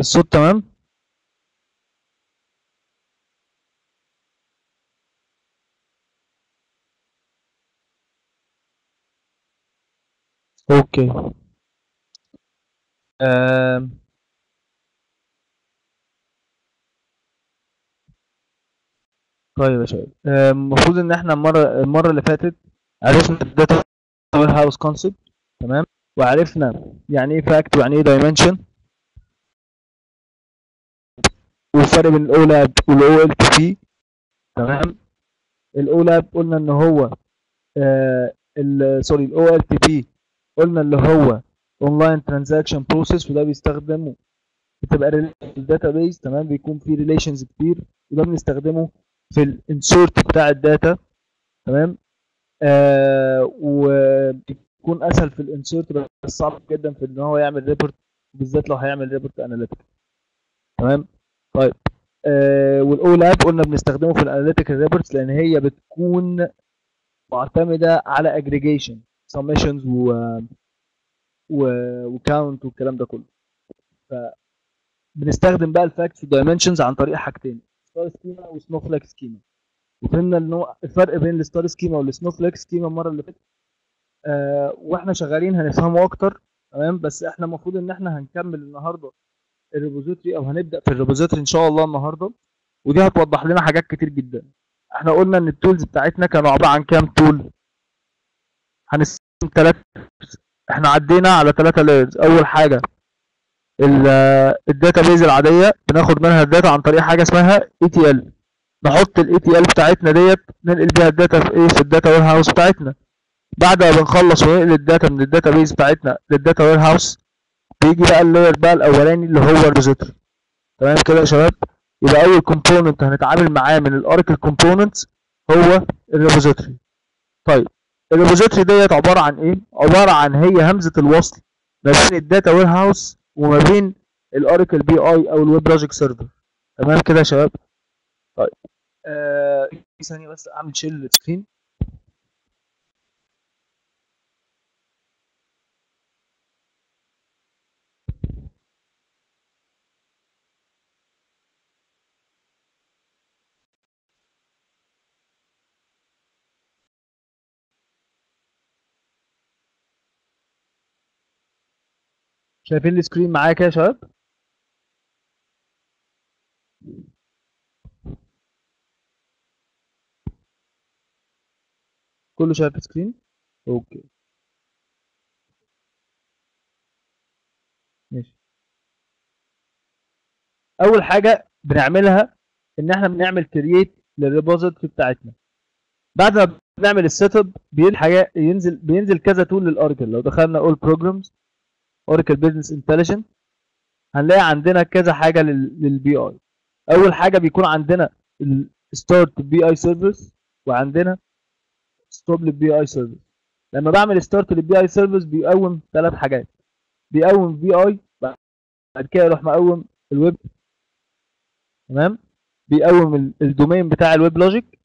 الصوت تمام؟ Okay. آم. طيب يا شباب. المفروض إن إحنا المرة المرة اللي فاتت عرفنا ال data warehouse concept تمام؟ وعرفنا يعني إيه fact ويعني إيه dimension والفرق بين ال OLAP وال OLTP تمام؟ ال OLAP قلنا إن هو آه sorry ال OLTP قلنا اللي هو online transaction process وده بيستخدمه. بتبقى ال database تمام؟ بيكون فيه relations كتير. وده بنستخدمه في ال insert بتاع ال data. تمام؟ آه وبيكون أسهل في ال insert بس صعب جدا في إن هو يعمل report بالذات لو هيعمل report analytic تمام؟ طيب. آه وال OLAP قلنا بنستخدمه في ال analytical reports لأن هي بتكون معتمدة على اجريجيشن سمشنز و وكاونت والكلام ده كله. ف بنستخدم بقى ال facts وال dimensions عن طريق حاجتين star schema و snowflake schema وفهمنا النوع الفرق بين ال star schema وال snowflake schema المرة اللي فاتت. آه وإحنا شغالين هنفهمه أكتر تمام؟ بس إحنا المفروض إن إحنا هنكمل النهارده ال repository أو هنبدأ في ال repository إن شاء الله النهارده. ودي هتوضح لنا حاجات كتير جدا. إحنا قلنا إن ال tools بتاعتنا كانوا عبارة عن كام tool هنستخدم ثلاثة إحنا عدينا على ثلاثة layers أول حاجة ال database العادية بناخد منها ال data عن طريق حاجة اسمها ETL نحط ال ETL بتاعتنا ديت ننقل بيها ال data في إيه؟ في ال data warehouse بتاعتنا. بعد ما بنخلص وننقل الداتا من الداتا بيز بتاعتنا لل data warehouse بيجي بقى ال layer بقى الأولاني اللي هو ال repository تمام كده يا شباب؟ يبقى أول component هنتعامل معاه من ال Oracle components هو ال repository طيب ال repository ديت عبارة عن إيه؟ عبارة عن هي همزة الوصل ما بين ال data warehouse وما بين ال Oracle BI أو ال WebLogic server تمام كده يا شباب؟ طيب. آه ثانية بس أعمل share لل screen شايفين ال screen معايا كده يا شباب؟ كله شايف ال screen؟ okay. ماشي. أول حاجة بنعملها إن إحنا بنعمل create لل repository بتاعتنا. بعد ما بنعمل ال setup حاجة ينزل بينزل كذا tool لل Oracle لو دخلنا all programs Oracle Business Intelligence هنلاقي عندنا كذا حاجة لل BI أول حاجة بيكون عندنا ال start BI service وعندنا stop لل BI service لما بعمل start لل BI service بيقوم ثلاث حاجات. بيقوم BI بعد كده يروح مقوم الويب. تمام؟ بيقوم ال- ال domain بتاع ال WebLogic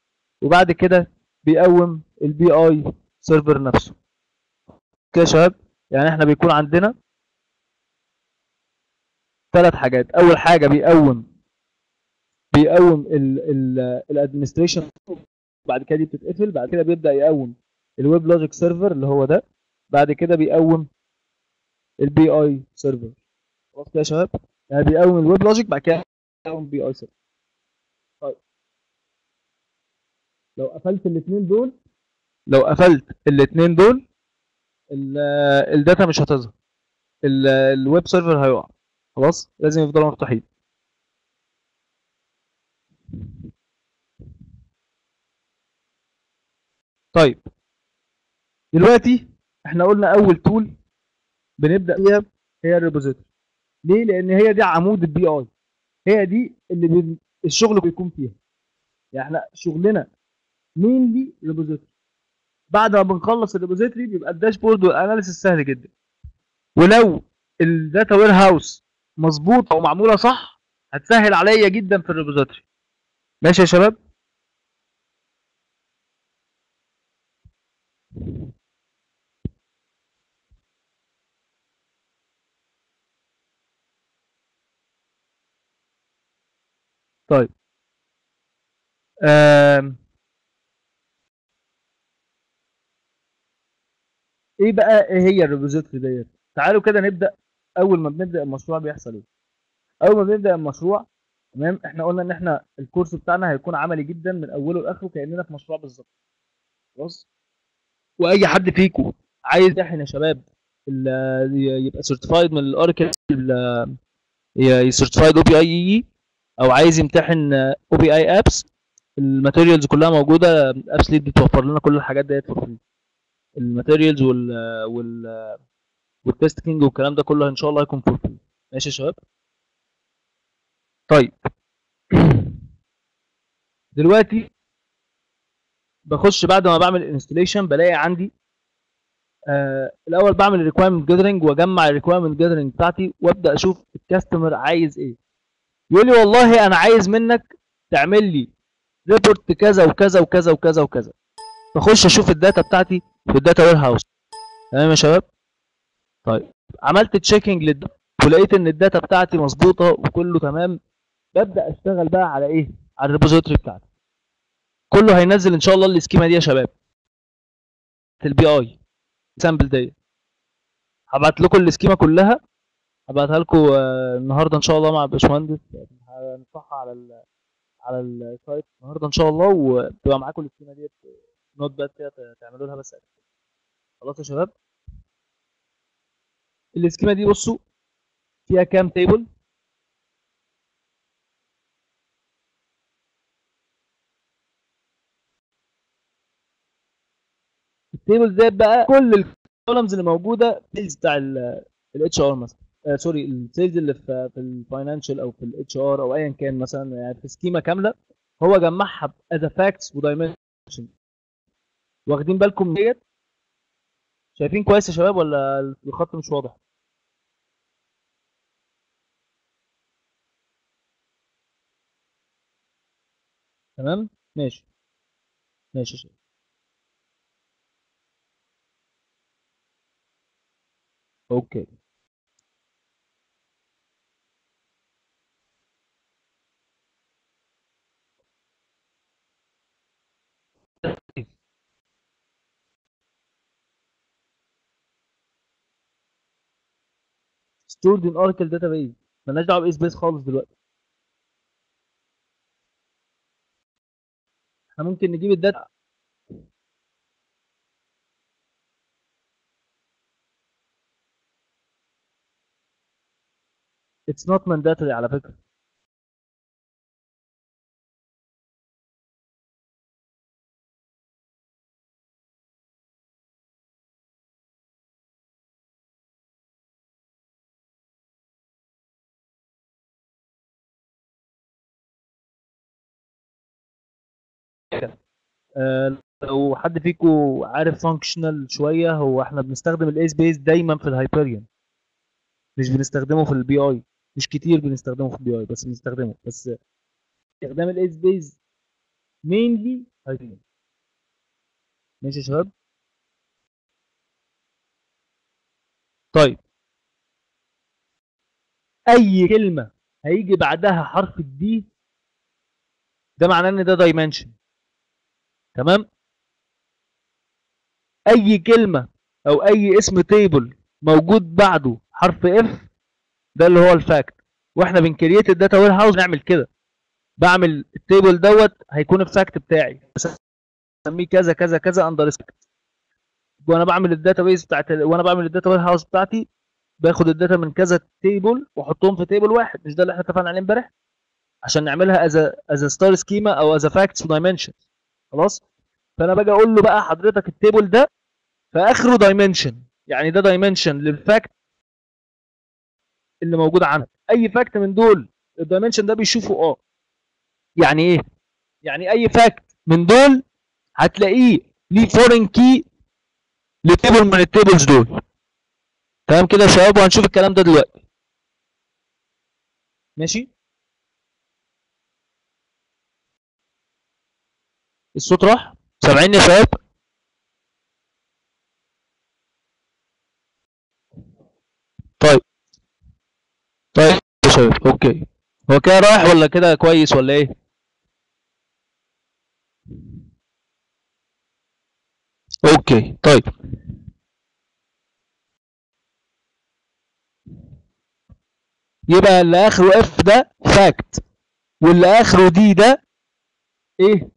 وبعد كده بيقوم ال BI server نفسه. كده يا شباب؟ يعني إحنا بيكون عندنا ثلاث حاجات. أول حاجة بيقوم بيقوم ال administration بعد كده دي بتتقفل بعد كده بيبدأ يقوم ال WebLogic server اللي هو ده بعد كده بيقوم ال BI server. خلاص كده يا شباب؟ يعني بيقوم ال WebLogic بعد كده بيقوم BI server. طيب. لو قفلت الاثنين دول لو قفلت الاثنين دول ال- ال data مش هتظهر. ال- ال web server هيقع. خلاص؟ لازم يفضلوا مفتوحين. طيب. دلوقتي إحنا قلنا أول tool بنبدأ بيها هي ال repository. ليه؟ لأن هي دي عمود ال BI هي دي اللي بي... الشغل بيكون فيها. يعني إحنا شغلنا mainly repository بعد ما بنخلص ال repository بيبقى ال dashboard وال analysis سهل جدا. ولو ال data warehouse مظبوطه ومعموله صح؟ هتسهل عليا جدا في ال repository ماشي يا شباب. طيب. آم. إيه بقى إيه هي ال repository ديت؟ تعالوا كده نبدأ. أول ما بنبدأ المشروع بيحصل إيه؟ أول ما بنبدأ المشروع تمام؟ إحنا قلنا إن إحنا ال course بتاعنا هيكون عملي جدا من أوله لآخره كأننا في مشروع بالظبط. خلاص؟ وأي حد فيكم عايز يمتحن يا شباب يبقى certified من ال Oracle certified OBI أو عايز يمتحن OBI Apps ال materials كلها موجودة AppsLead بتوفر لنا كل الحاجات ديت for free ال materials وال وال وال TestKing والكلام ده كله إن شاء الله هيكون for free. ماشي يا شباب؟ طيب. دلوقتي بخش بعد ما بعمل installation بلاقي عندي آه الأول بعمل ال requirement gathering وأجمع ال requirement gathering بتاعتي وأبدأ أشوف ال customer عايز إيه. يقول لي والله أنا عايز منك تعمل لي report كذا وكذا وكذا وكذا وكذا. بخش أشوف ال data بتاعتي في ال data warehouse تمام يا شباب؟ طيب عملت checking لل data ولقيت إن ال data بتاعتي مظبوطة وكله تمام ببدأ أشتغل بقى على إيه؟ على ال repository بتاعتي. كله هينزل إن شاء الله ال schema دي يا شباب. ال BI sample دي هبعت لكم ال schema كلها. هبعتها لكم آه، النهارده إن شاء الله مع الباشمهندس. هنحطها على ال على ال site النهارده إن شاء الله وتبقى معاكم ال schema ديت. notepad كده تعملوا لها بس. خلاص يا شباب؟ ال schema دي بصوا فيها كام table ال table ديت بقى كل ال columns اللي موجودة ال sales بتاع ال HR مثلا. آه sorry ال sales اللي في في ال financial أو في ال HR أو ايا كان مثلا يعني في schema كاملة هو جمعها as facts و dimension واخدين بالكم ديت؟ شايفين كويس يا شباب ولا الخط مش واضح؟ تمام؟ ماشي. ماشي شباب أوكي. Stored in Oracle database. مالناش دعوة ب Essbase خالص دلوقتي. إحنا ممكن نجيب ال data It's not mandatory على فكرة. لو حد فيكم عارف functional شوية هو إحنا بنستخدم ال Essbase دايما في ال Hyperion مش بنستخدمه في ال BI مش كتير بنستخدمه في ال BI بس بنستخدمه. بس استخدام ال Essbase mainly Hyperion ماشي يا شباب؟ طيب. أي كلمة هيجي بعدها حرف ال D ده معناه إن ده dimension تمام؟ أي كلمة أو أي اسم table موجود بعده حرف F ده اللي هو ال fact وإحنا بن create ال data warehouse نعمل كده. بعمل ال table دوت هيكون ال fact بتاعي. اسميه كذا كذا كذا under وأنا بعمل ال database بتاعت وأنا بعمل ال data warehouse بتاعتي باخد ال data من كذا table وأحطهم في table واحد. مش ده اللي إحنا اتفقنا عليه امبارح؟ عشان نعملها as as star schema أو as facts و dimensions خلاص؟ فأنا باجي أقول له بقى حضرتك ال table ده في آخره dimension يعني ده dimension لل fact اللي موجود عندك. أي fact من دول ال dimension ده بيشوفه آه. يعني إيه؟ يعني أي fact من دول هتلاقيه ليه foreign key ل table من ال tables دول. تمام كده يا شباب؟ وهنشوف الكلام ده دلوقتي. ماشي؟ الصوت راح؟ سامعين يا شباب طيب. طيب يا شباب okay. هو كده رايح ولا كده كويس ولا إيه؟ okay طيب. يبقى اللي آخره F ده fact واللي آخره D ده إيه؟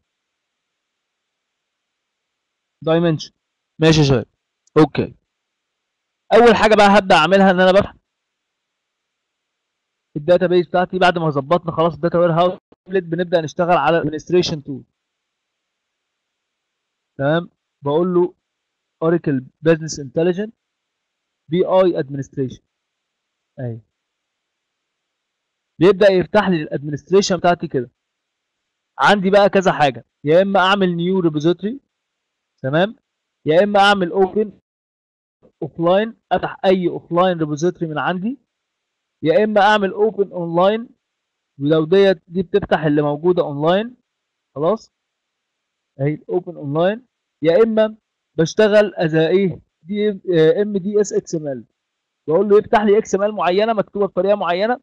dimension ماشي يا شباب. okay. أول حاجة بقى هبدأ أعملها إن أنا بفتح ال database بتاعتي. بعد ما ظبطنا خلاص ال data warehouse بنبدأ نشتغل على ال administration tool تمام؟ بقول له Oracle Business Intelligent BI administration أهي. بيبدأ يفتح لي ال administration بتاعتي كده. عندي بقى كذا حاجة. يا إما أعمل new repository تمام؟ يا إما أعمل open offline أفتح أي offline repository من عندي. يا إما أعمل open online ولو ديت دي بتفتح اللي موجودة اونلاين خلاص؟ أهي ال open online يا إما بشتغل as إيه؟ دي ام دي اس XML بقول له يفتح لي إكس ام ال معينة مكتوبة بطريقة معينة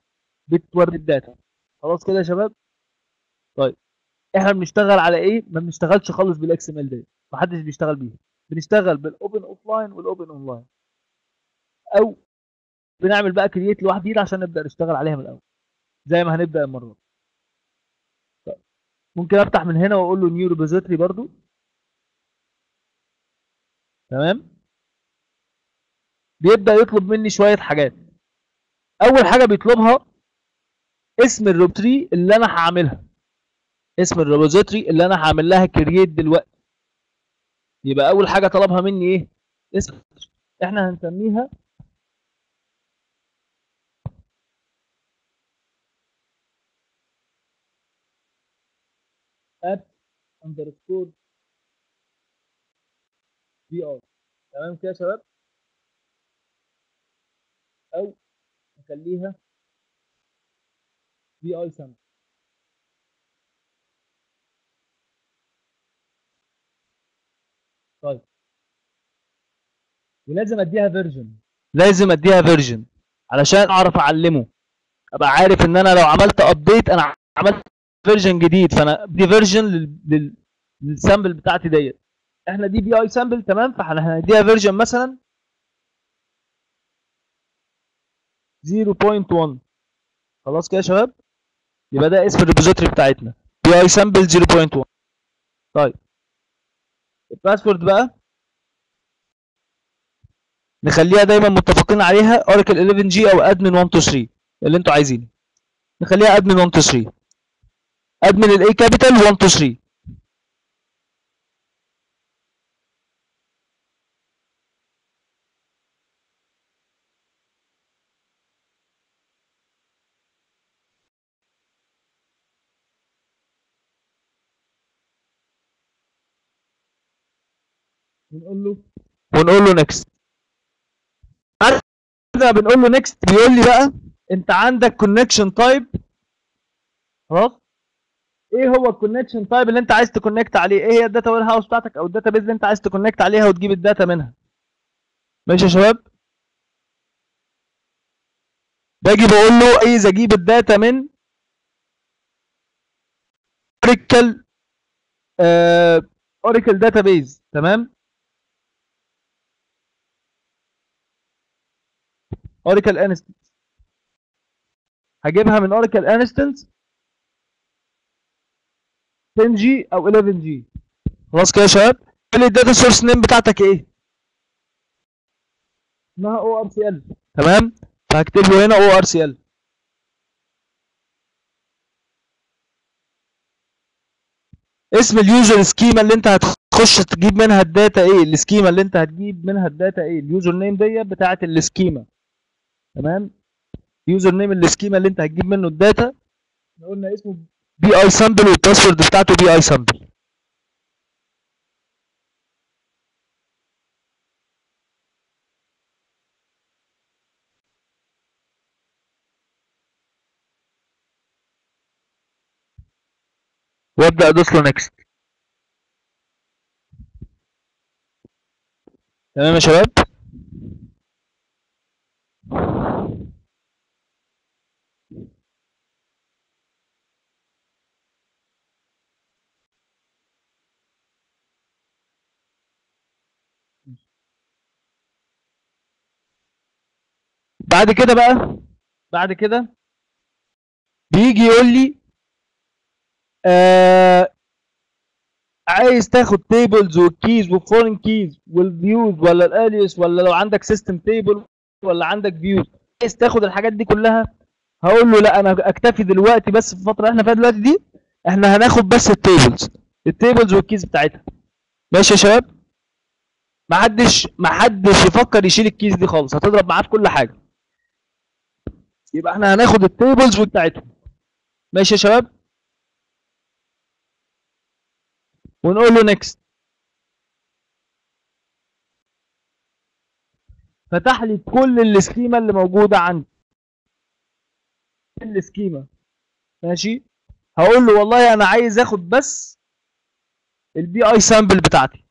بتوري ال data. خلاص كده يا شباب؟ طيب. إحنا بنشتغل على إيه؟ ما بنشتغلش خالص بال XML دي محدش بيشتغل بيها. بنشتغل بال open offline وال open online أو بنعمل بقى create لوحدينا عشان نبدأ نشتغل عليها من الأول. زي ما هنبدأ المرة دي. طيب. ممكن أفتح من هنا وأقول له new repository برضو. تمام؟ بيبدأ يطلب مني شوية حاجات. أول حاجة بيطلبها اسم ال repository اللي أنا هعملها. اسم ال repository اللي أنا هعمل لها create دلوقتي. يبقى أول حاجة طلبها مني إيه؟ اسم إحنا هنسميها at underscore بي اي تمام كده يا شباب؟ أو نخليها بي اي سم طيب. ولازم أديها فيرجن. لازم أديها فيرجن. علشان أعرف أعلمه. أبقى عارف إن أنا لو عملت update أنا عملت version جديد. فأنا دي version لل sample بتاعتي ديت. إحنا دي BI sample تمام؟ فإحنا هنديها version مثلا 0.1 خلاص كده يا شباب؟ يبقى ده اسم ال repository بتاعتنا. BI sample 0.1 طيب. ال password بقى. نخليها دايما متفقين عليها. Oracle 11 g أو admin 123 اللي أنتوا عايزينه. نخليها admin 123 admin ال A capital 123 ونقول له ونقول له next بعد ما بنقول له next بيقول لي بقى انت عندك connection type خلاص؟ إيه هو ال connection type اللي انت عايز ت connect عليه؟ إيه هي ال data warehouse بتاعتك أو ال database اللي انت عايز ت connect عليها وتجيب ال data منها؟ ماشي يا شباب؟ باجي بقول له عايز أجيب ال data من Oracle Oracle database تمام؟ Oracle instance هجيبها من Oracle instance 10 g أو 11 جي خلاص كده يا شباب. قال لي ال data source name بتاعتك إيه؟ اسمها ORCL تمام؟ فهكتب له هنا ORCL اسم ال user schema اللي انت هتخش تجيب منها ال data إيه؟ ال schema اللي انت هتجيب منها ال data إيه؟ ال user name ديت بتاعه ال schema تمام؟ user name ال schema اللي انت هتجيب منه ال data. قلنا اسمه BI sample وال password بتاعته BI sample وابدأ ادوس له نيكست تمام يا شباب؟ بعد كده بقى بعد كده بيجي يقول لي آه عايز تاخد tables وال keys وال foreign keys وال views ولا ال alias ولا لو عندك system table ولا عندك views عايز تاخد الحاجات دي كلها؟ هقول له لا أنا أكتفي دلوقتي بس في الفترة اللي إحنا فيها دلوقتي دي إحنا هناخد بس ال tables ال tables وال keys بتاعتها. ماشي يا شباب؟ محدش محدش يفكر يشيل ال keys دي خالص هتضرب معاه في كل حاجة. يبقى إحنا هناخد ال tables بتاعتهم. ماشي يا شباب؟ ونقول له next فتح لي كل ال schema اللي موجودة عندي. ال schema ماشي؟ هقول له والله أنا عايز آخد بس ال BI sample بتاعتي.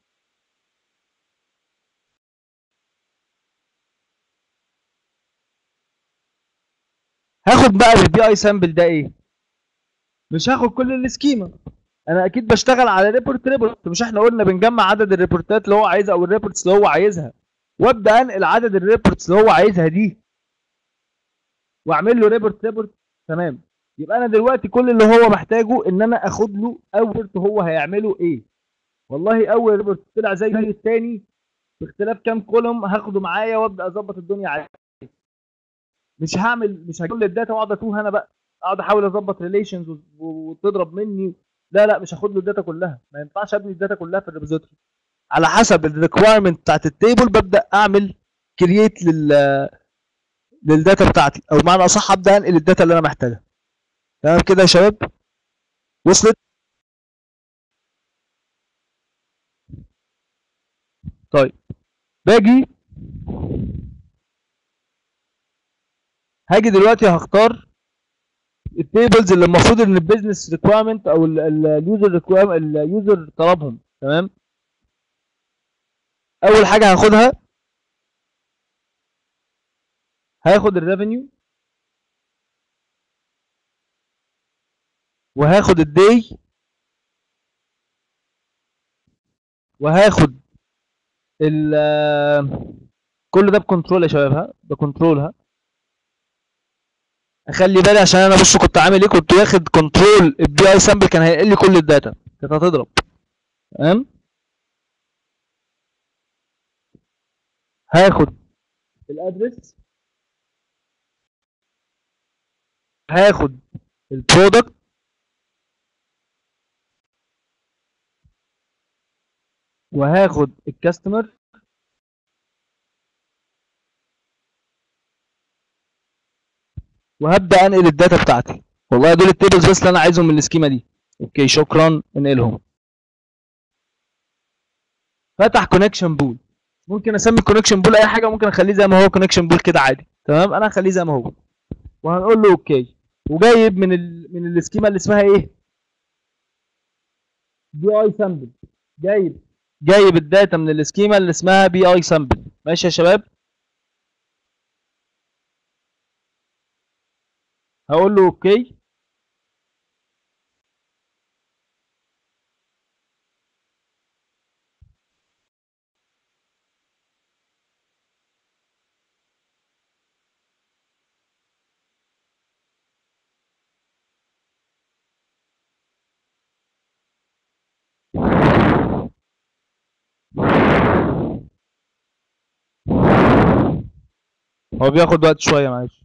هاخد بقى ال BI sample ده إيه؟ مش هاخد كل ال schema أنا أكيد بشتغل على report report مش إحنا قلنا بنجمع عدد الريبورتات اللي هو عايزها أو ال reports اللي هو عايزها. وابدأ انقل عدد ال reports اللي هو عايزها دي. واعمل له report report. تمام. يبقى أنا دلوقتي كل اللي هو محتاجه إن أنا أخد له أول هو هيعمله إيه. والله أول report طلع زي الثاني باختلاف كام column هاخده معايا وأبدأ أظبط الدنيا عليه. مش هعمل مش هجيب ال data وأقعد أتوه أنا بقى. أقعد أحاول أظبط relations وتضرب مني. لا لا مش هاخد له ال data كلها. ما ينفعش أبني ال data كلها في ال repository. على حسب ال requirement بتاعت ال table ببدأ أعمل create لل لل data بتاعتي. أو بمعنى أصح أبدأ أنقل ال data اللي أنا محتاجها. تمام كده يا شباب؟ وصلت؟ طيب. باجي. هاجي دلوقتي هختار ال tables اللي المفروض إن ال business requirement أو ال user ال user طلبهم. تمام؟ أول حاجة هاخدها هاخد ال revenue وهاخد الدي وهاخد ال كل ده ب control يا شباب ها ب control ها أخلي بالي عشان أنا بص كنت عامل إيه كنت واخد control ال BI sample كان هينقل لي كل ال data كانت هتضرب. تمام؟ هاخد ال address. هاخد ال product وهاخد ال customer وهبدأ أنقل ال data بتاعتي. والله دول ال tables بس اللي أنا عايزهم من ال schema دي. okay شكرا. انقلهم. فتح connection pool ممكن أسمي connection pool أي حاجة ممكن أخليه زي ما هو connection pool كده عادي. تمام؟ أنا هخليه زي ما هو. وهنقول له okay وجايب من ال من ال schema اللي اسمها إيه؟ BI sample جايب جايب ال data من ال schema اللي اسمها BI sample ماشي يا شباب؟ هقول له okay هو بياخد وقت شوية معلش.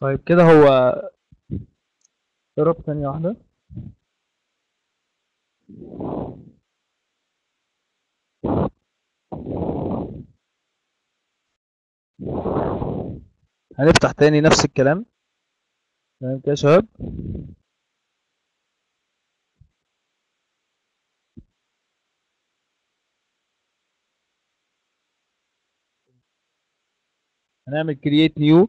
طيب كده هو اضرب ثانية واحدة. هنفتح تاني نفس الكلام. تمام كده يا شباب؟ هنعمل create new.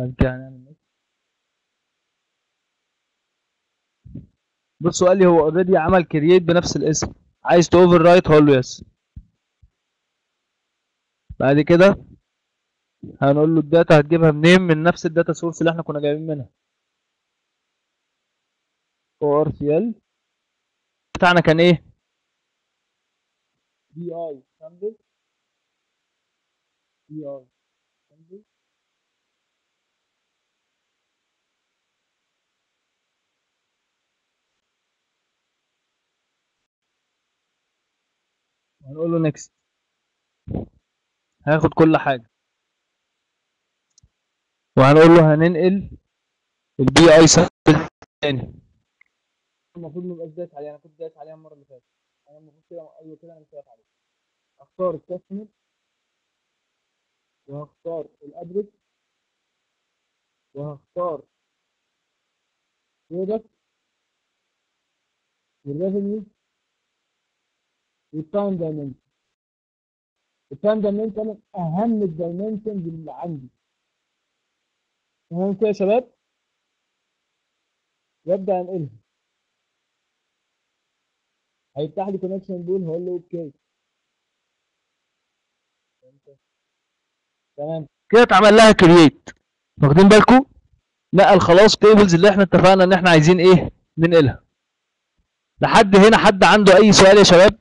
Next. بص قال لي هو already عمل create بنفس الاسم. عايز ت overwrite هقول له yes بعد كده هنقول له ال data هتجيبها منين؟ من نفس ال data source اللي إحنا كنا جايبين منها. ORCL بتاعنا كان إيه؟ BI BI هنقول له next هاخد كل حاجة. وهنقول له هننقل ال BI sample تاني. المفروض ما يبقاش دايس عليها أنا كنت دايس عليها المرة اللي فاتت. أنا المفروض كده أيوه كده أنا مش دايس عليها. اختار ال customer وهختار ال address. وهختار product وال revenue وال time dimension ال time dimension أهم ال dimensions اللي عندي. تمام كده يا شباب؟ وابدا أنقلها. هيفتح لي connection دول هقول له okay. تمام. كده اتعمل لها create واخدين بالكم؟ نقل خلاص tables اللي إحنا اتفقنا إن إحنا عايزين إيه؟ ننقلها. لحد هنا حد عنده أي سؤال يا شباب؟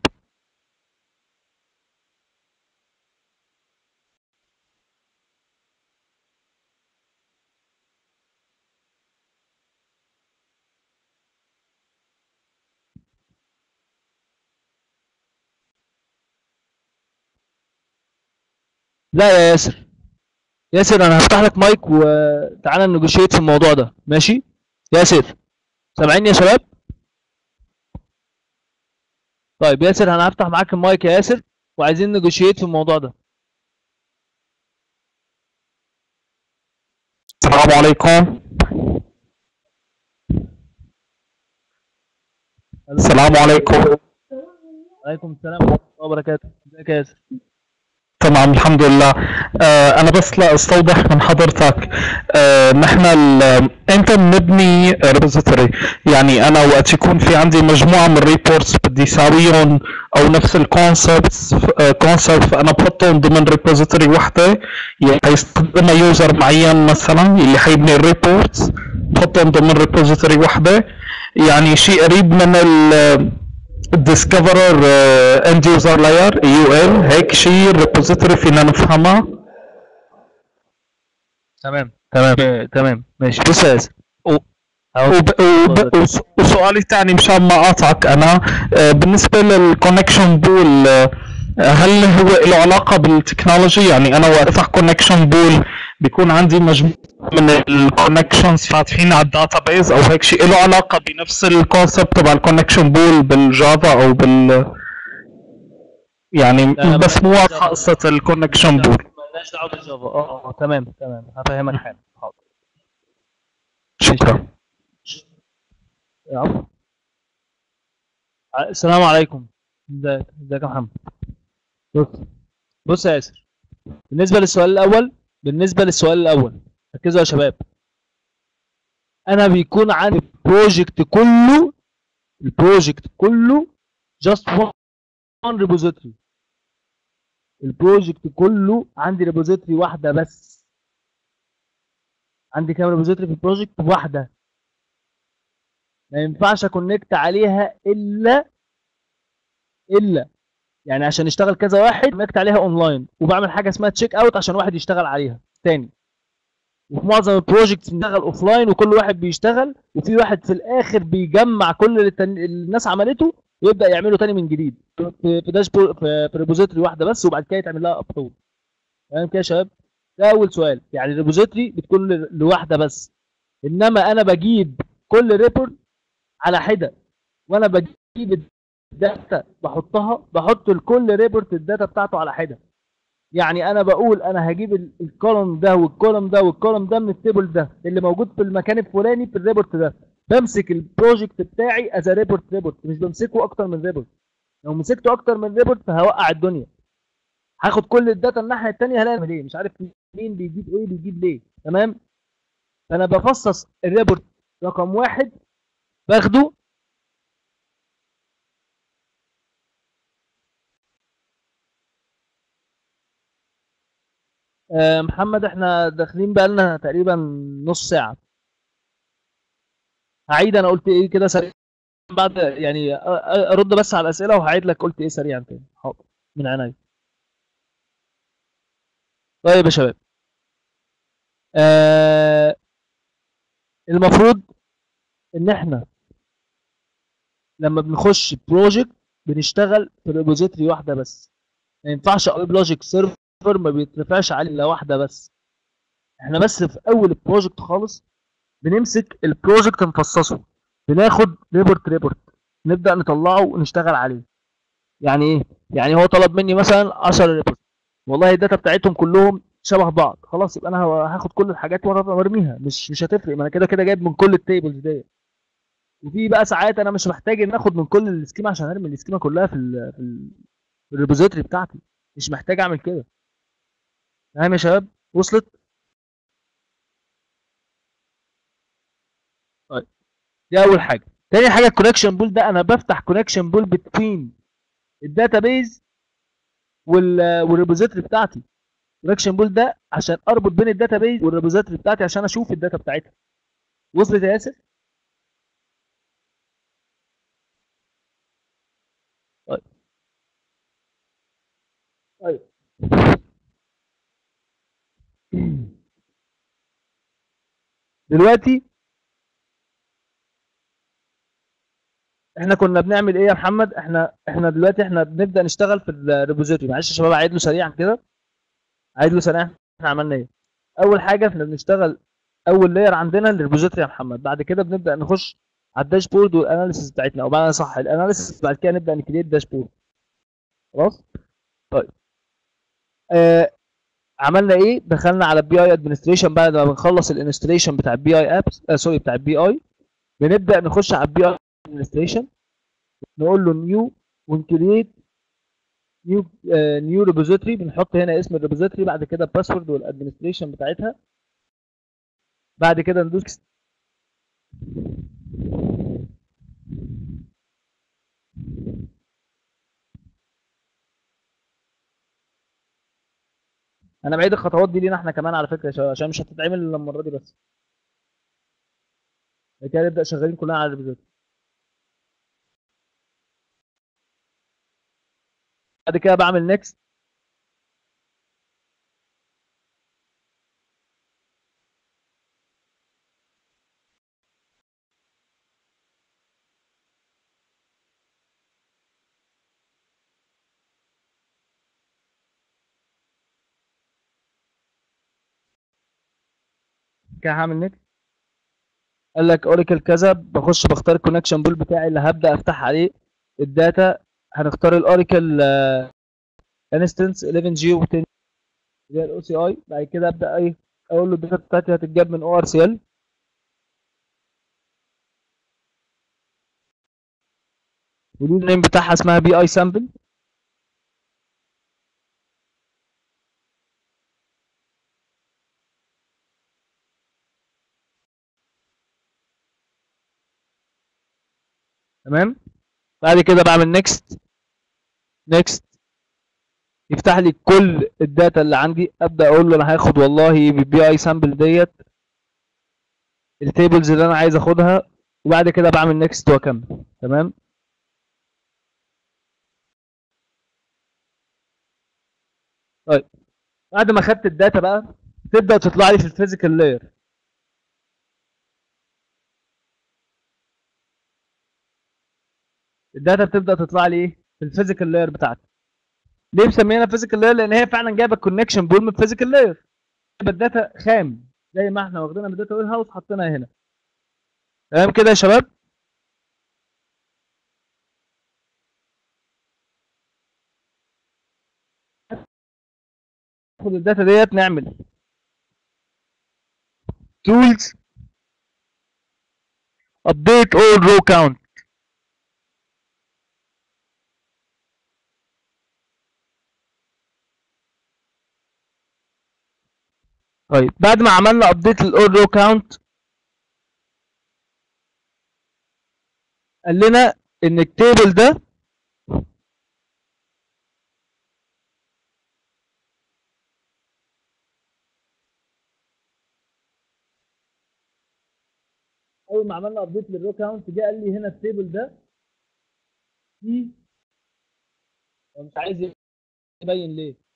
لا يا ياسر. ياسر أنا هفتح لك مايك وتعالى نيجوشيت في الموضوع ده. ماشي؟ ياسر سامعيني يا شباب؟ طيب ياسر أنا هفتح معاك المايك يا ياسر وعايزين نيجوشيت في الموضوع ده. السلام عليكم. السلام عليكم. عليكم السلام ورحمة الله وبركاته. ازيك يا ياسر؟ تمام الحمد لله. آه أنا بس لاستوضح من حضرتك. آه نحن إمتى بنبني repository يعني أنا وقت يكون في عندي مجموعة من ال reports بدي ساويهم أو نفس ال concepts concept فانا بحطهم ضمن repository وحدة. يعني حيستخدمها user معين مثلا اللي حيبني ال reports بحطهم ضمن repository وحدة. يعني شيء قريب من ال ال Discoverer end user layer EUL هيك شيء ال repository فينا نفهمها تمام. تمام. تمام. ماشي. بص يا ياسر وب... وب... وس- وسؤالي الثاني مشان ما اقاطعك أنا. آه، بالنسبة لل connection pool هل هو له علاقة بال technology؟ يعني أنا وقت افتح connection pool بيكون عندي مجموعة من ال connections فاتحين على ال database أو هيك شيء. له علاقة بنفس ال concept تبع ال connection pool بال Java أو بال يعني بس مو. واضحه قصه ال connection pool مالناش دعوة بال Java. آه آه تمام تمام. هفهمك حاجة حاضر شكرا. عفوا ع- السلام عليكم. ازيك إزيك يا محمد؟ بص بص يا ياسر. بالنسبة للسؤال الأول بالنسبة للسؤال الأول ركزوا يا شباب. أنا بيكون عندي ال project كله ال project كله just one repository ال project كله عندي repository واحدة بس. عندي كام repository في ال project واحدة. ما ينفعش أ connect عليها إلا إلا يعني عشان يشتغل كذا واحد connect عليها اونلاين وبعمل حاجة اسمها check out عشان واحد يشتغل عليها. تاني. وفي معظم ال projects بنشتغل offline وكل واحد بيشتغل وفي واحد في الآخر بيجمع كل اللي التن... الناس عملته ويبدأ يعمله تاني من جديد. في في dashboard في, repository واحدة بس وبعد كده يتعمل لها upload تمام كده يا شباب؟ ده أول سؤال. يعني ال repository بتكون لواحدة بس. إنما أنا بجيب كل report على حدة وأنا بجيب ال data بحطها بحط لكل report ال data بتاعته على حدة. يعني أنا بقول أنا هجيب ال- ال column ده وال column ده وال column ده من ال table ده اللي موجود في المكان الفلاني في ال report ده. بمسك ال project بتاعي as report report مش بمسكه أكتر من report لو مسكته أكتر من report فهوقع الدنيا. هاخد كل ال data الناحية الثانية هلاقي إيه مش عارف مين بيجيب إيه بيجيب ليه تمام؟ فأنا بفصص الريبورت رقم واحد باخده آه، محمد إحنا داخلين بقالنا تقريبا نص ساعة. هعيد أنا قلت إيه كده سريع بعد يعني أرد بس على الأسئلة وهعيد لك قلت إيه سريعا تاني. حاضر. من عينيا. طيب يا شباب. آه المفروض إن إحنا لما بنخش project بنشتغل في repository واحدة بس. ما ينفعش WebLogic server ما بيترفعش عليه إلا واحدة بس. إحنا بس في أول ال project خالص بنمسك البروجكت نفصصه. بناخد report report نبدأ نطلعه ونشتغل عليه. يعني إيه؟ يعني هو طلب مني مثلا 10 report والله ال data بتاعتهم كلهم شبه بعض. خلاص يبقى أنا هاخد كل الحاجات وارميها مش مش هتفرق. ما أنا كده كده جايب من كل ال tables ديت وفي بقى ساعات أنا مش محتاج إن آخد من كل ال schema عشان أرمي ال schema كلها في ال في, ال في ال repository بتاعتي. مش محتاج أعمل كده. فاهم يا شباب وصلت؟ طيب دي أول حاجة. تاني حاجة ال connection pool ده أنا بفتح connection pool between ال database وال وال repository بتاعتي. connection pool ده عشان أربط بين ال database وال repository بتاعتي عشان أشوف ال data بتاعتها. وصلت يا ياسر؟ طيب. طيب. دلوقتي إحنا كنا بنعمل إيه يا محمد؟ إحنا إحنا دلوقتي إحنا بنبدأ نشتغل في ال repository. معلش يا شباب عيد له سريعا كده. عيد له سريعا إحنا عملنا إيه؟ أول حاجة إحنا بنشتغل أول layer عندنا ال repository يا محمد. بعد كده بنبدأ نخش على ال dashboard وال analysis بتاعتنا. أو بمعنى صح ال analysis بعد كده نبدأ ن create dashboard خلاص؟ طيب. آه عملنا إيه؟ دخلنا على BI administration بعد ما بنخلص ال installation بتاع ال BI apps sorry بتاع ال BI بنبدأ نخش على ال BI administration نقول له new ون create new new repository بنحط هنا اسم ال repository بعد كده ال password وال administration بتاعتها. بعد كده ندوس أنا بعيد الخطوات دي لينا إحنا كمان على فكرة عشان مش هتتعمل إلا المرة دي بس. كده نبدأ شغالين كلنا على ال repository بعد كده بعمل next كده هعمل next قال لك Oracle كذا بخش بختار ال connection pool بتاعي اللي هبدأ أفتح عليه ال data. هنختار ال Oracle instance 11g و 10 اللي هي ال OCI بعد كده أبدأ إيه؟ أقول له ال data بتاعتي هتتجاب من ORCL وال username بتاعها اسمها BI sample تمام؟ بعد كده بعمل next next يفتح لي كل ال data اللي عندي. أبدأ أقول له أنا هاخد والله بال BI sample ديت ال tables اللي أنا عايز أخدها وبعد كده بعمل next وأكمل. تمام؟ طيب. بعد ما خدت ال data بقى تبدأ تطلع لي في ال physical layer ال data بتبدأ تطلع لي إيه في ال physical layer بتاعتي. ليه مسمينها physical layer لأن هي فعلا جايبة ال connection pool من ال physical layer جايبة ال data خام زي ما إحنا واخدينها من ال data warehouse حطيناها هنا. تمام كده يا شباب؟ ناخد ال data ديت نعمل tools update all row count. طيب بعد ما عملنا update لل all row count قال لنا إن ال table ده أول ما عملنا update لل row count جه قال لي هنا ال table ده فيه مش عايز يبين ليه.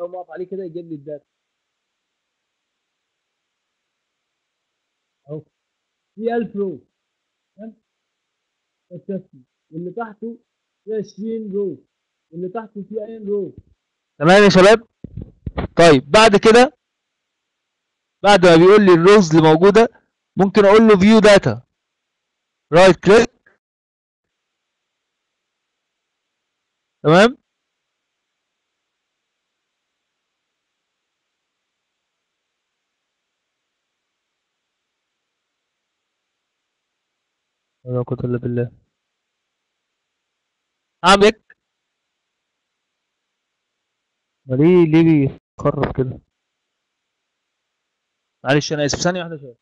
لو ما عليه كده لي ال data. أهو. في 1000 row. تمام؟ واللي تحته في 20 row. واللي تحته في 20 row. تمام يا شباب؟ طيب بعد كده بعد ما بيقول لي ال rows اللي موجودة ممكن أقول له view data right click تمام؟ ولا قوة إلا بالله. أعمل إيه؟ ليه ليه بيخرب كده؟ معلش أنا آسف ثانية واحدة شوية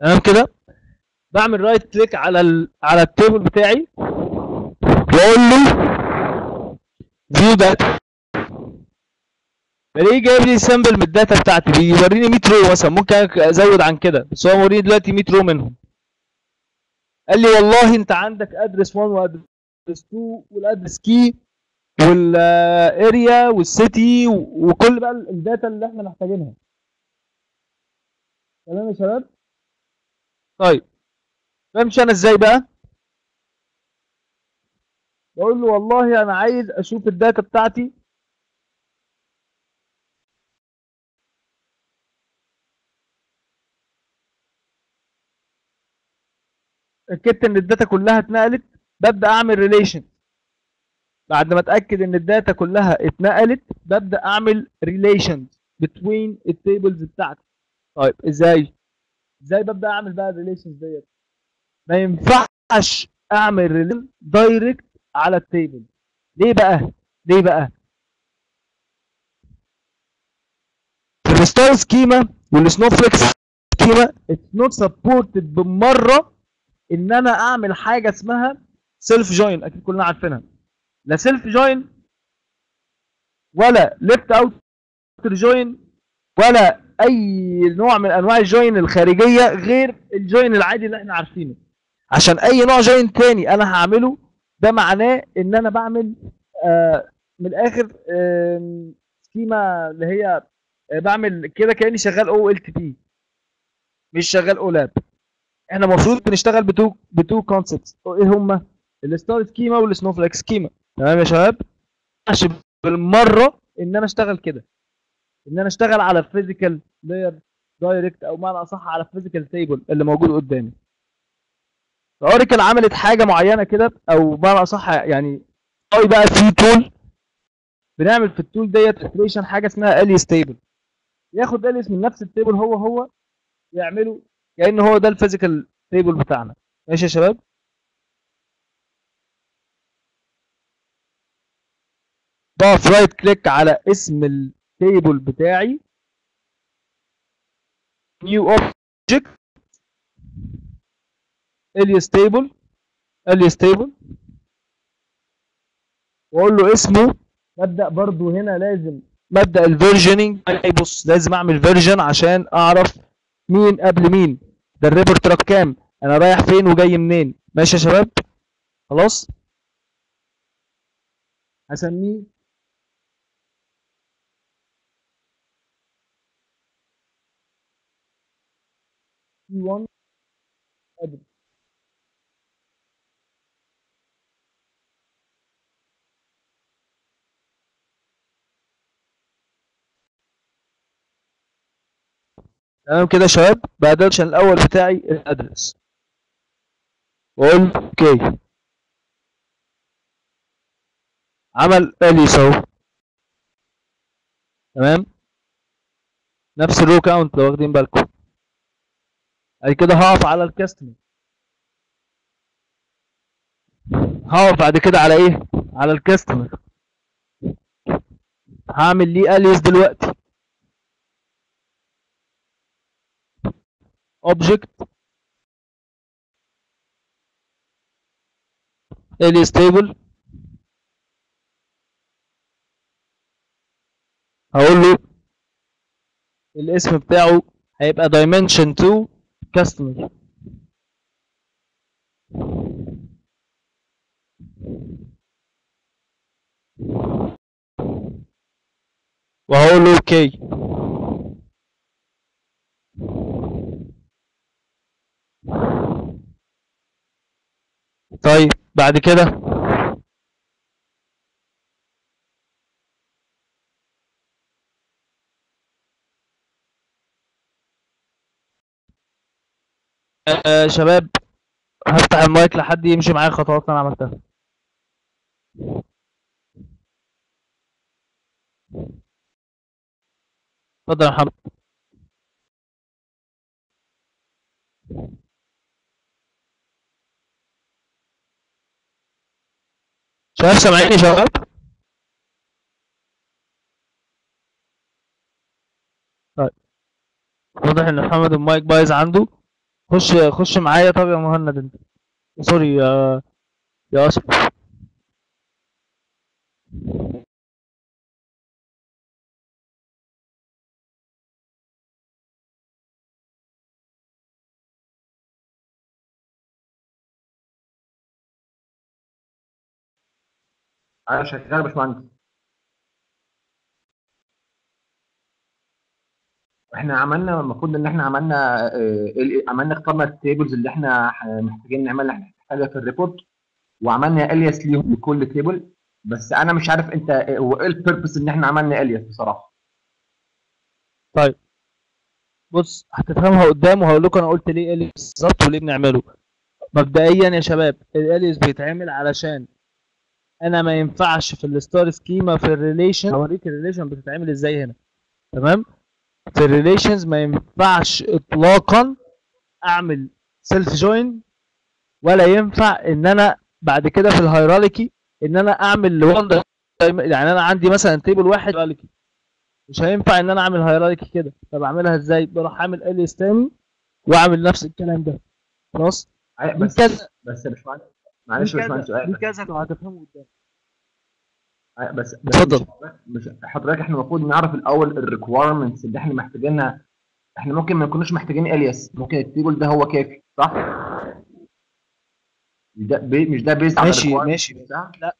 تمام كده؟ بعمل right click على ال... على ال table بتاعي. واقول له view data بلاقيه جايب لي sample من ال data بتاعتي بيوريني 100 row مثلا ممكن أزود عن كده بس هو موريني دلوقتي 100 row منهم. قال لي والله أنت عندك address 1 و address 2 وال address key وال area وال city وكل بقى ال data اللي إحنا محتاجينها. تمام يا شباب؟ طيب. بمشي أنا إزاي بقى؟ بقول له والله أنا عايز أشوف ال data بتاعتي. اتاكدت إن ال data كلها اتنقلت. ببدأ أعمل relation بعد ما أتأكد إن ال data كلها اتنقلت ببدأ أعمل relation between ال tables بتاعتي. طيب إزاي؟ إزاي ببدا أعمل بقى ال relations ديت. ما ينفعش أعمل relation direct على ال table ليه بقى؟ ليه بقى؟ في ال star schema وال snowflake schema it's not supported بالمرة إن أنا أعمل حاجة اسمها self join أكيد كلنا عارفينها. لا self join ولا left outer join ولا أي نوع من أنواع ال join الخارجية غير ال join العادي اللي إحنا عارفينه. عشان أي نوع join تاني أنا هعمله ده معناه إن أنا بعمل آه من الآخر آه schema اللي هي آه بعمل كده كأني شغال OLTP مش شغال OLAP إحنا المفروض بنشتغل ب two ب two concepts إيه هما؟ ال star schema وال snowflake schema تمام يا شباب؟ عشان بالمرة إن أنا أشتغل كده. إن أنا أشتغل على ال physical layer direct أو معنى أصح على ال physical table اللي موجود قدامي. ف Oracle عملت حاجة معينة كده أو بمعنى أصح يعني أي بقى في tool بنعمل في ال tool ديت relation حاجة اسمها alias table ياخد alias من نفس ال table هو هو يعمله كأن هو ده ال physical table بتاعنا. ماشي يا شباب؟ ضغط right click على اسم ال table بتاعي. new object alias table alias table وأقول له اسمه. مبدا برضو هنا لازم مبدأ ال versioning بص لازم أعمل version عشان أعرف مين قبل مين. ده ال report رقم كام؟ أنا رايح فين وجاي منين؟ ماشي يا شباب؟ خلاص؟ هسميه T1 address تمام كده يا شباب؟ الشان الأول بتاعي له أوكي عمل اليس اهو تمام؟ نفس الرو كاونت لو واخدين بالكم. بعد كده هقف على الكاستمر هقف بعد كده على إيه؟ على الكاستمر هعمل ليه اليس دلوقتي. Object. alias table. هقول له الاسم بتاعه هيبقى dimension 2 customer وهقول له أوكي طيب بعد كده؟ آه شباب هفتح المايك لحد يمشي معايا الخطوات اللي أنا عملتها. اتفضل يا محمد. شباب سامعيني شباب؟ طيب. واضح إن محمد المايك بايظ عنده. خش خش معايا. طب يا مهند انت. سوري يا يا اسف أنا شغال باشمهندس. إحنا عملنا المفروض إن إحنا عملنا آه، عملنا اخترنا ال tables اللي إحنا محتاجين نعملها محتاجها في ال report وعملنا alias ليهم لكل table بس أنا مش عارف أنت آه، هو إيه ال purpose إن إحنا عملنا alias بصراحة؟ طيب. بص هتفهمها قدام وهقول لكم أنا قلت ليه alias بالظبط وليه بنعمله. مبدئيا يا شباب ال alias بيتعمل علشان أنا ما ينفعش في ال star schema في ال relation اوريك ال relation بتتعمل إزاي هنا. تمام؟ في ال relations ما ينفعش اطلاقا أعمل self join ولا ينفع إن أنا بعد كده في ال hierarchy إن أنا أعمل لوان يعني أنا عندي مثلا table واحد hierarchy مش هينفع إن أنا أعمل hierarchy كده. طب أعملها إزاي؟ بروح أعمل alias تاني وأعمل نفس الكلام ده. خلاص؟ بس بس يا باشمهندس معلش يا باشمهندس سؤال. دي كذا وهتفهموا قدام. بس بس اتفضل. مش حضرتك إحنا المفروض نعرف الأول ال requirements اللي إحنا محتاجينها إحنا ممكن ما نكونوش محتاجين alias ممكن ال table ده هو كافي صح؟ ده بي مش ده base ماشي، ماشي. بتاعها؟ لا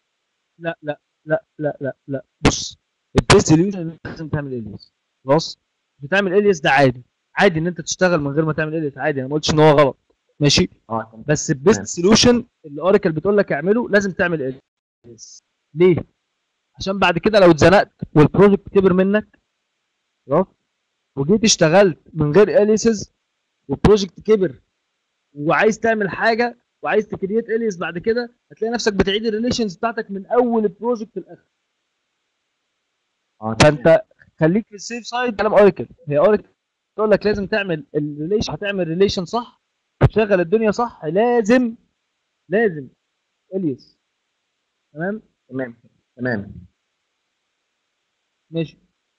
لا لا لا لا لا بص ال best solution لازم تعمل alias خلاص بتعمل alias ده عادي عادي إن انت تشتغل من غير ما تعمل alias عادي أنا ما قلتش إن هو غلط ماشي تمام. بس ال best تمام. solution اللي اوراكل بتقول لك اعمله لازم تعمل alias ليه عشان بعد كده لو اتزنقت وال project كبر منك خلاص وجيت اشتغلت من غير aliases وال project كبر وعايز تعمل حاجة وعايز ت create alias بعد كده هتلاقي نفسك بتعيد ال relations بتاعتك من أول ال project آه تمام. فأنت خليك في ال safe side كلام اوراكل هي اوراكل تقول لك لازم تعمل ال relation هتعمل relation صح وتشغل الدنيا صح لازم لازم alias تمام؟ تمام تمام. ماشي.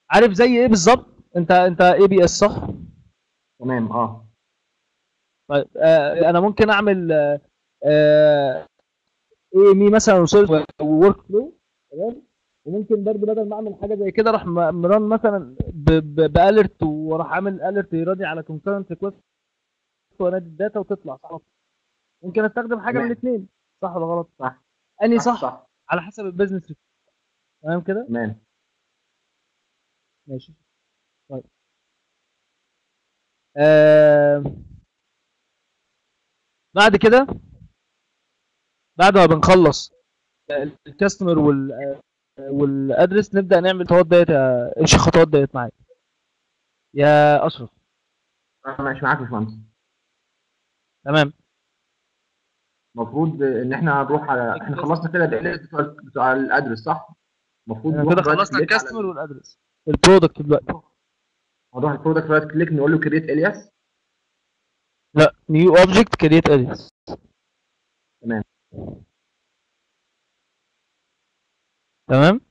عارف زي إيه بالظبط؟ انت انت EBS صح؟ تمام آه. طيب آه أنا ممكن أعمل آه آه اي مي مثلا وسيرف وورك فلو تمام؟ وممكن برضه بدل ما أعمل حاجة زي كده م- مران مثلا باليرت وأروح عامل اليرت يراضي على كونكرنت ريكوست وأنادي الداتا وتطلع صح؟ ممكن أستخدم حاجة من. الاثنين صح ولا غلط؟ صح. اني صح, صح؟ على حسب البيزنس تمام كده؟ تمام. ماشي. طيب. آه... بعد كده بعد ما بنخلص ال customer وال وال address نبدأ نعمل الخطوات ديت يا- امشي الخطوات ديت معايا؟ يا اشرف أنا ماشي معاك يا باشمهندس. تمام. المفروض إن إحنا هنروح على إحنا خلصنا كده بتوع ال address صح؟ المفروض كده خلصنا ال customer وال address. ال product دلوقتي. هنروح ال product right click نقول له create alias لا new object create alias تمام. تمام؟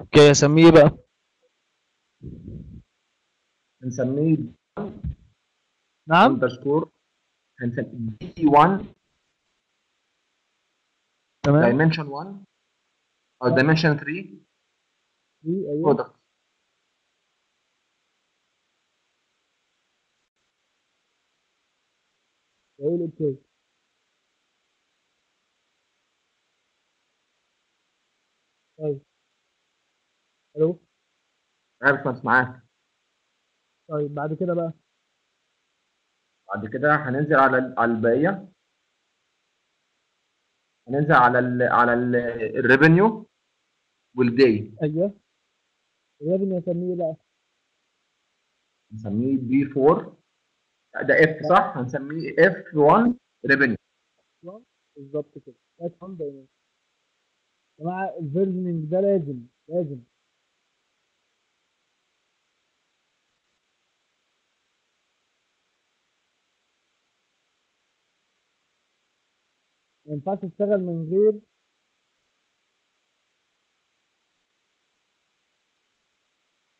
okay اسميه بقى. هنسميه نعم؟ underscore هنسميه D 1 تمام. dimension 1 أو dimension 3 أيوه. product okay طيب. ألو؟ باشمهندس معاك. طيب بعد كده بقى. بعد كده هننزل على على الباقيه هننزل على ال على الريفينيو والداي أيوه. الريفنيو اسميه إيه بقى. نسميه بي 4 ده اف صح؟ هنسميه اف 1 ريفينيو بالظبط كده. ده كام دايما يا جماعة الفيرجننج ده لازم لازم. ما ينفعش تشتغل من غير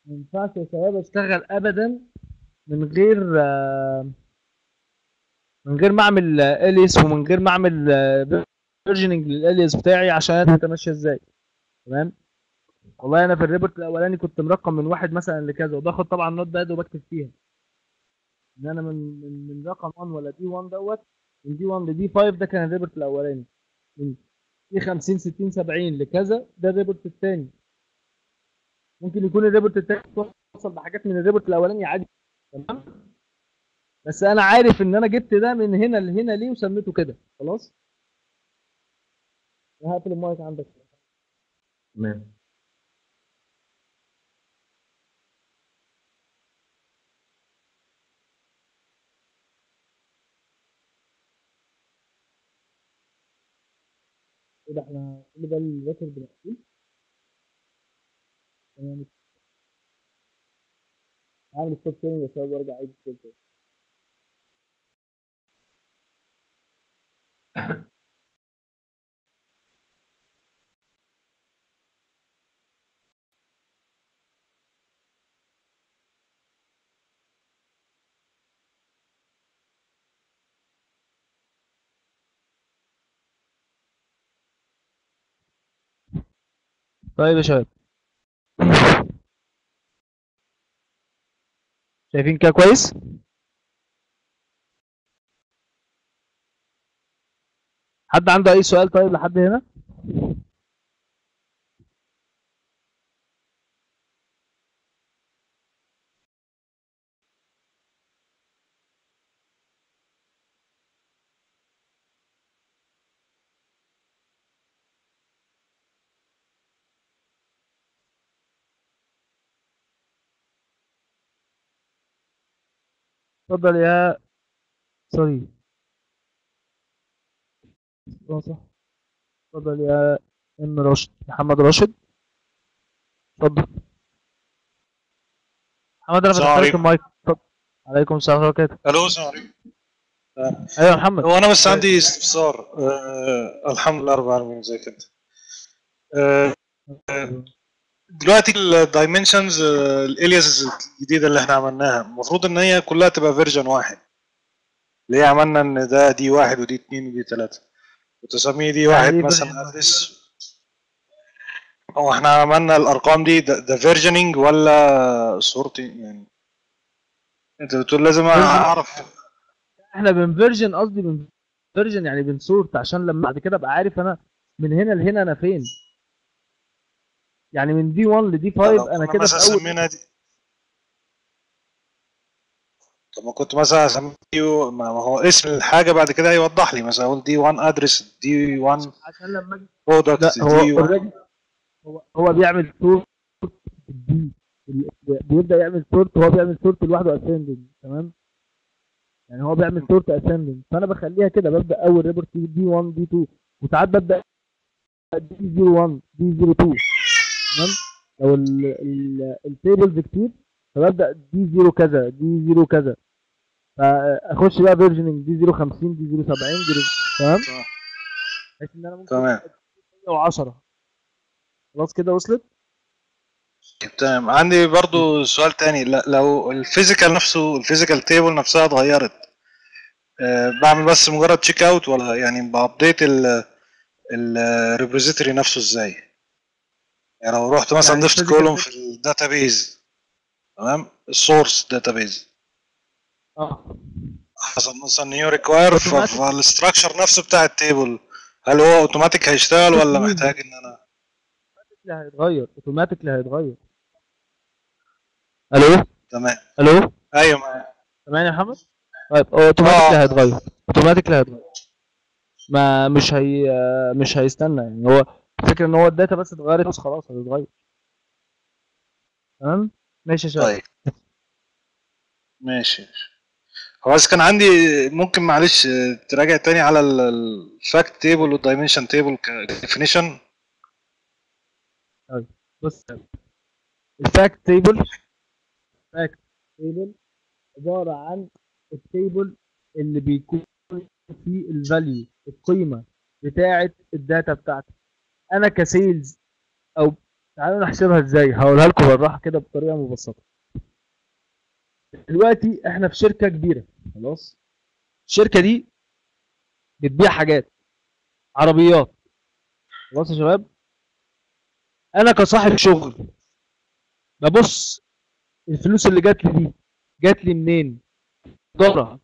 ما ينفعش يا شباب اشتغل ابدا من غير من غير ما اعمل alias ومن غير ما اعمل versioning لل alias بتاعي عشان أنت ماشيه إزاي. تمام؟ والله أنا في ال report الأولاني كنت مرقم من واحد مثلا لكذا وباخد طبعا notepad وبكتب فيها. إن أنا من, من رقم 1 ولا D 1 دوت من D 1 ل D 5 ده كان ال report الأولاني. من D 50 60 70 لكذا ده ال report الثاني ممكن يكون ال report الثاني توصل بحاجات من ال report الأولاني عادي تمام؟ بس أنا عارف إن أنا جبت ده من هنا لهنا ليه وسميته كده خلاص؟ هقفل المايك عندك. تمام. كده إحنا كل ده ال record مقفول تمام. هعمل stop تاني بس وارجع اعيد stop تاني. طيب يا شباب. شايفين كده كويس؟ حد عنده أي سؤال طيب لحد هنا؟ اتفضل يا سوري. اتفضل. يا أم راشد محمد راشد اتفضل. محمد أنا عليكم. المايك. اتفضل. عليكم السلام ورحمة الله وبركاته. ألو السلام عليكم. أيوه يا محمد. هو أنا بس عندي استفسار. آه الحمد لله رب العالمين زي كده. آه آه، دلوقتي ال dimensions ال alias الجديدة اللي إحنا عملناها المفروض إن هي كلها تبقى version واحد. اللي هي عملنا إن ده D واحد و D اتنين و D تلاتة؟ وتسميه D واحد مثلا؟ address هو إحنا عملنا الأرقام دي ده, ده versioning ولا sorting يعني أنت بتقول لازم أعرف. إحنا بن version قصدي بن version يعني بن sort عشان لما بعد كده أبقى عارف أنا من هنا لهنا أنا فين. يعني من D 1 ل D 5 لو أنا كده في اول سمينا D. طب ما كنت مثلا اسميه ما هو اسم الحاجة بعد كده هيوضح لي. مثلا أقول D 1 address D 1 عشان لما أجي product D 1 هو هو بيعمل sort ال- بيبدأ يعمل sort هو بيعمل sort لوحده ascending تمام؟ يعني هو بيعمل sort ascending فأنا بخليها كده ببدأ أول report D 1 D 2 وساعات ببدأ D 01 D 02 تمام؟ لو ال tables كتير فببدأ D 0 كذا D 0 كذا. فأخش بقى versioning D 050 D 070 D تمام؟ تمام. بحيث إن أنا ممكن تمام. 110 خلاص كده وصلت؟ تمام. عندي برضو سؤال تاني. لو ال physical نفسه ال physical table نفسها اتغيرت أه بعمل بس مجرد check out ولا يعني با update ال ال repository نفسه إزاي؟ يعني لو رحت مثلا يعني ضفت column في ال database تمام؟ ال source database آه. حصل مثلا new requirement automatic. فال structure نفسه بتاع ال table هل هو اوتوماتيك هيشتغل ولا. محتاج إن أنا؟ اللي هيتغير. automatically هيتغير. ألو؟ تمام. ألو؟ أيوه ما- سامعني يا محمد طيب هو automatically آه. هيتغير. automatically هيتغير. ما مش هي مش هيستنى يعني. هو الفكرة إن هو ال data بس اتغيرت بس خلاص هتتغير تمام؟ ماشي يا شباب. طيب. ماشي. هو بس كان عندي ممكن معلش تراجع تاني على ال fact table وال dimension table ك definition بص ال fact table fact table عبارة عن ال table اللي بيكون فيه ال value القيمة بتاعه ال data بتاعتك. أنا ك sales أو تعالوا نحسبها إزاي؟ هقولها لكم بالراحة كده بطريقة مبسطة. دلوقتي إحنا في شركة كبيرة خلاص؟ الشركة دي بتبيع حاجات عربيات خلاص يا شباب؟ أنا كصاحب شغل ببص الفلوس اللي جات لي دي جات لي منين؟ اداره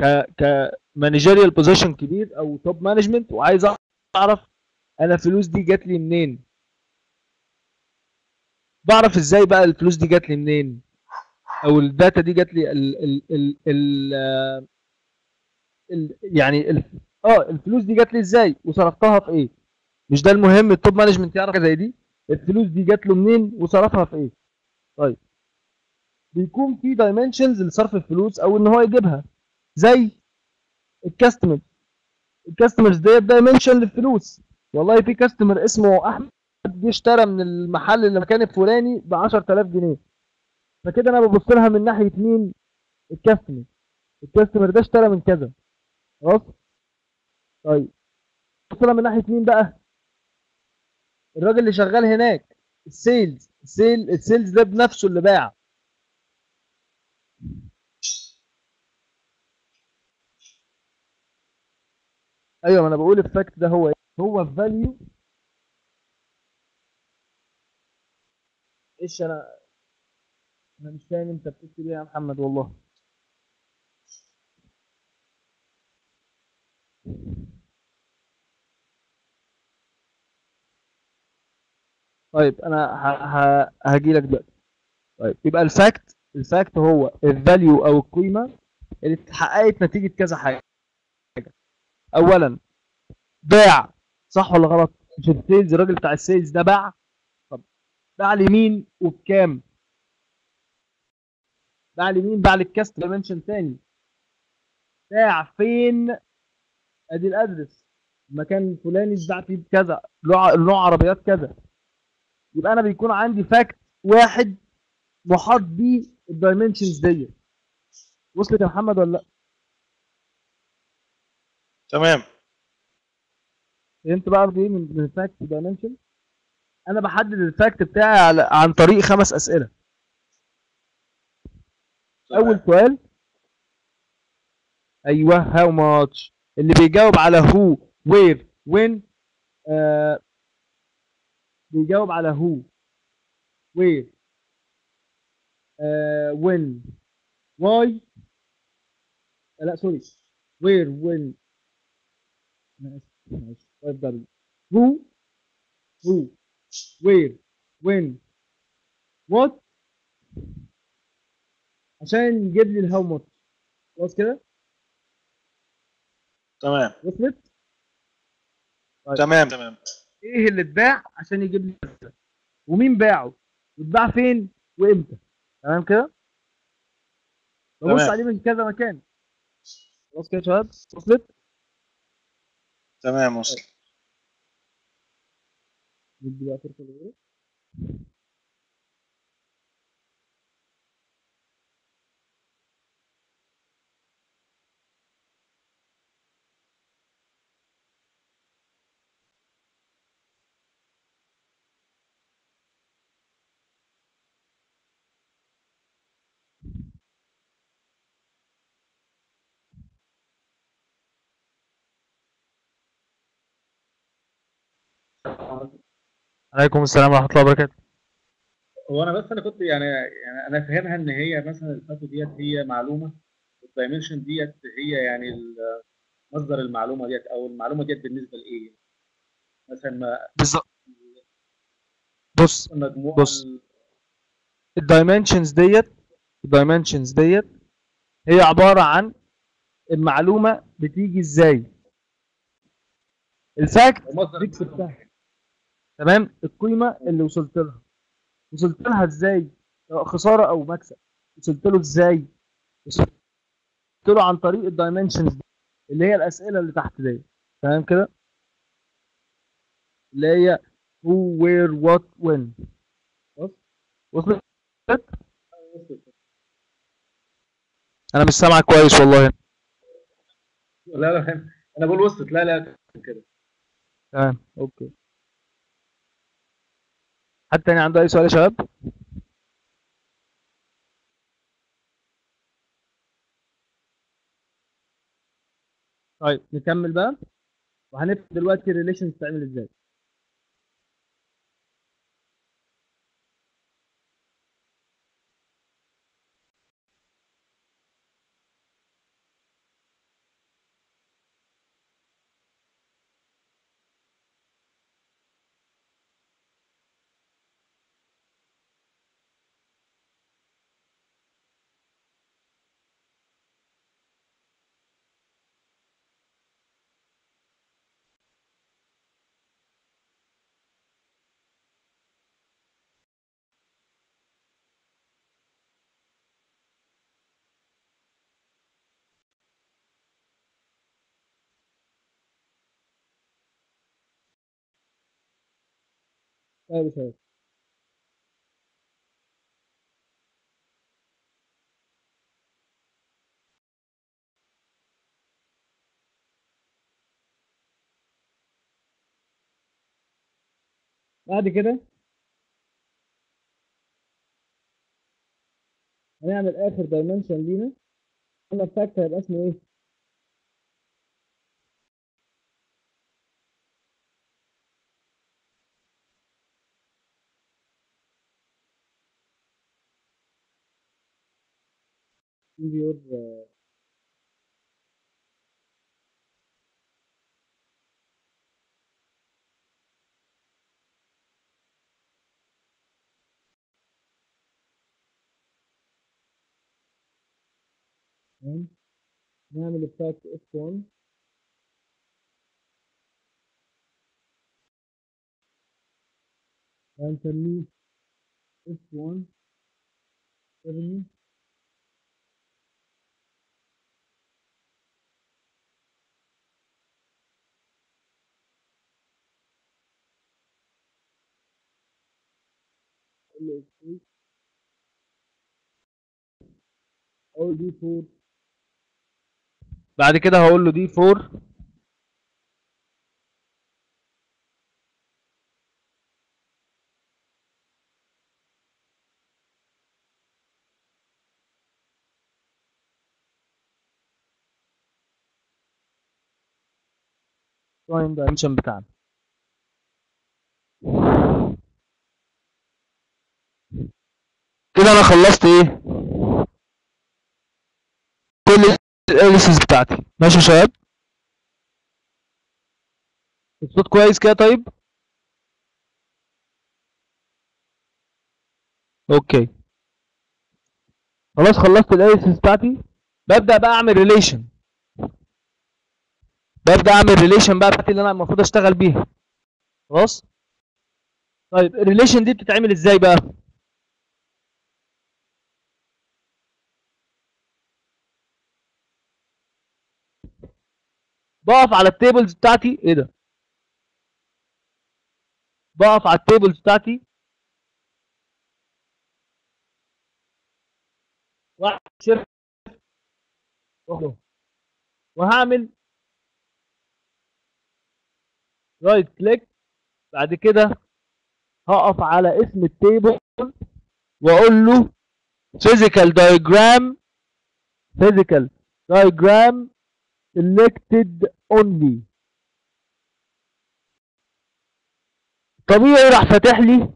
ك ك managerial position كبير أو top management وعايز أعرف أنا الفلوس دي جات لي منين؟ بعرف إزاي بقى الفلوس دي جات لي منين؟ أو ال data دي جات لي ال ال ال ال ال يعني ال آه الفلوس دي جات لي إزاي؟ وصرفتها في إيه؟ مش ده المهم؟ ال top management يعرف زي دي؟ الفلوس دي جات له منين؟ وصرفها في إيه؟ طيب. بيكون في dimensions لصرف الفلوس أو إن هو يجيبها. زي ال customer ال customers ديت dimension للفلوس. والله في customer اسمه أحمد جه اشترى من المحل اللي مكان الفلاني ب 10000 جنيه. فكده أنا ببص لها من ناحية مين؟ ال customer ال customer ده اشترى من كذا. خلاص؟ طيب. ببص لها من ناحية مين بقى؟ الراجل اللي شغال هناك ال sales. ال sale ال sales ده بنفسه اللي باع. أيوه ما أنا بقول ال fact ده هو إيه هو value إيش أنا؟ أنا مش فاهم أنت بتكتب إيه يا محمد والله. طيب أنا هاجي لك دلوقتي. طيب يبقى ال fact ال fact هو ال value أو القيمة اللي اتحققت نتيجة كذا حاجة. اولا باع. صح ولا غلط؟ مش ال sales الراجل بتاع ال sales ده باع. طب باع لمين وبكام؟ باع لمين؟ باع لل customer dimension تاني. باع فين؟ ادي ال address. المكان الفلاني اتباع فيه بكذا. نوع عربيات كذا. يبقى أنا بيكون عندي fact واحد محاط بيه ال dimensions ديت. وصلت يا محمد ولا لأ؟ تمام. فهمت بقى إيه؟ من من ال fact dimension أنا بحدد ال fact بتاعي على عن طريق خمس أسئلة. أول سؤال. أيوه how much اللي بيجاوب على who where when آه بيجاوب على who where when why لا sorry where when أنا آسف ده هو who where when what عشان يجيب لي ال how much خلاص كده؟ تمام. وصلت؟ طيب. تمام. تمام. إيه اللي اتباع عشان يجيب لي كذا ومين باعه؟ واتباع فين؟ وامتى؟ تمام كده؟ ببص. عليه من كذا مكان. خلاص كده يا شباب؟ وصلت؟ تمام وصل عليكم السلام ورحمة الله وبركاته هو أنا بس أنا كنت يعني يعني أنا فاهمها إن هي مثلا ال fact ديت هي معلومة وال dimension ديت هي يعني مصدر المعلومة ديت أو المعلومة ديت بالنسبة لإيه؟ مثلا ما بالظبط بص بص. ال- ال dimensions ديت ال dimensions ديت هي عبارة عن المعلومة بتيجي إزاي ال fact دي. كتبتها تمام؟ القيمة اللي وصلت لها. وصلت لها إزاي؟ سواء خسارة أو مكسب. وصلت له إزاي؟ وصلت له عن طريق ال dimensions اللي هي الأسئلة اللي تحت دي. تمام كده؟ اللي هي who where what when. وصلت؟ أنا مش سامعك كويس والله. لا لا أنا بقول وصلت. لا لا كده. تمام okay. حد تاني عنده أي سؤال يا شباب؟ طيب نكمل بقى. وهنفهم دلوقتي ال relations بتعمل إزاي؟ بعد كده هنعمل آخر dimension لينا قلنا ال fact هيبقى اسمه إيه؟ be your uh, and F1 and tell me. F1 دي 4 بعد كده هقول له دي 4 التايم دايمنشن بتاعنا. كده أنا خلصت إيه؟ كل ال aliases بتاعتي. ماشي يا شباب؟ الصوت كويس كده طيب؟ okay. خلاص خلصت ال aliases بتاعتي. ببدأ بقى أعمل relation ببدأ أعمل relation بقى بتاعتي اللي أنا المفروض أشتغل بيها. خلاص؟ طيب ال relation دي بتتعمل إزاي بقى؟ بقف على ال tables بتاعتي إيه ده؟ بقف على ال tables بتاعتي. shift وهعمل right click بعد كده هقف على اسم ال table وأقول له physical diagram. physical diagram selected only. طبيعي راح فاتح لي.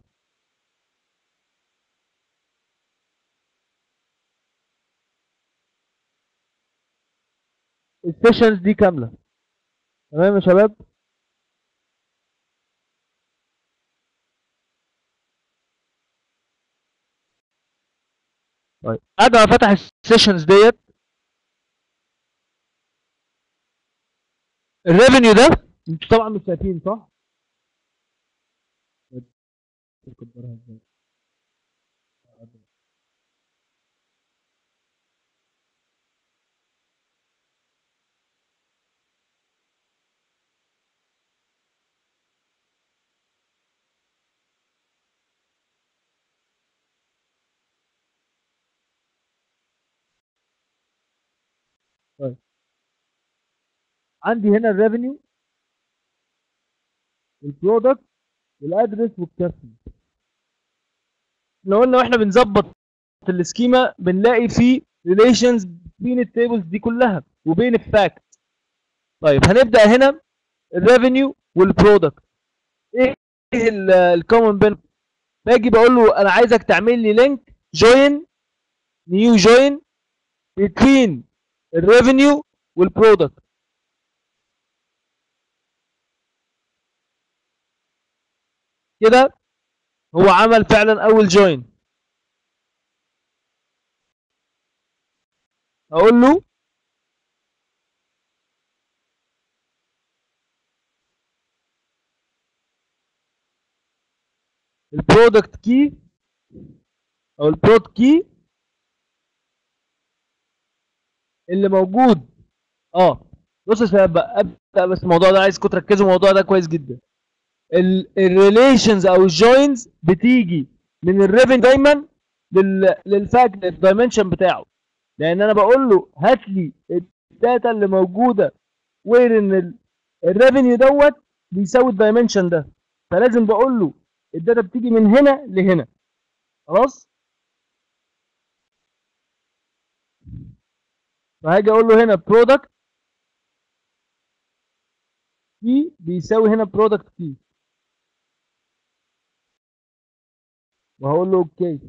ال sessions دي كاملة. تمام يا شباب؟ طيب بعد ما فتح ال sessions ديت ال revenue ده أنتوا طبعا مش شايفين صح؟ طيب عندي هنا الريفينيو البرودكت والادرس والكاستمر لو قلنا وإحنا بنظبط ال schema بنلاقي في relations بين ال tables دي كلها وبين ال fact طيب هنبدأ هنا ال revenue وال product. إيه ال common بين باجي بقول له أنا عايزك تعمل لي link join new join between ال revenue وال product. كده هو عمل فعلا أول join أقول له ال product key أو ال prod key اللي موجود. آه. بص يا شباب بقى أبدأ بس الموضوع ده عايزكم تركزوا الموضوع ده كويس جدا. ال relations أو ال joins بتيجي من ال revenue دايما لل لل fact ال dimension بتاعه. لأن أنا بقول له هات لي ال data اللي موجودة where إن ال revenue دوت بيساوي ال dimension ده. فلازم بقول له ال data بتيجي من هنا لهنا. خلاص؟ فهاجي أقول له هنا product key بيساوي هنا product key وهقول له okay.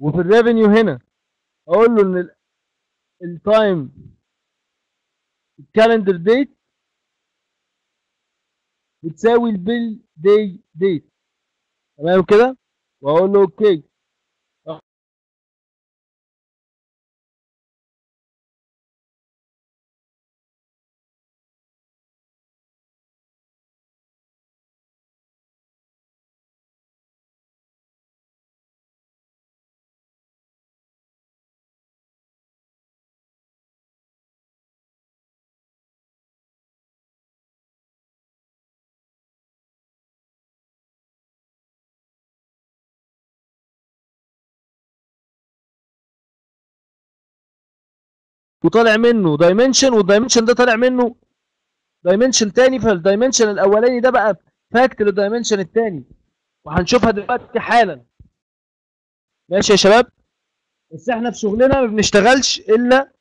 وفي ال revenue هنا أقول له إن ال time ال calendar date بتساوي ال bill day date تمام كده؟ وأقول له okay. وطالع منه. dimension وال dimension ده طالع منه. dimension تاني فال dimension الأولاني ده بقى fact لل dimension التاني. وهنشوفها دلوقتي حالا. ماشي يا شباب؟ بس إحنا في شغلنا ما بنشتغلش إلا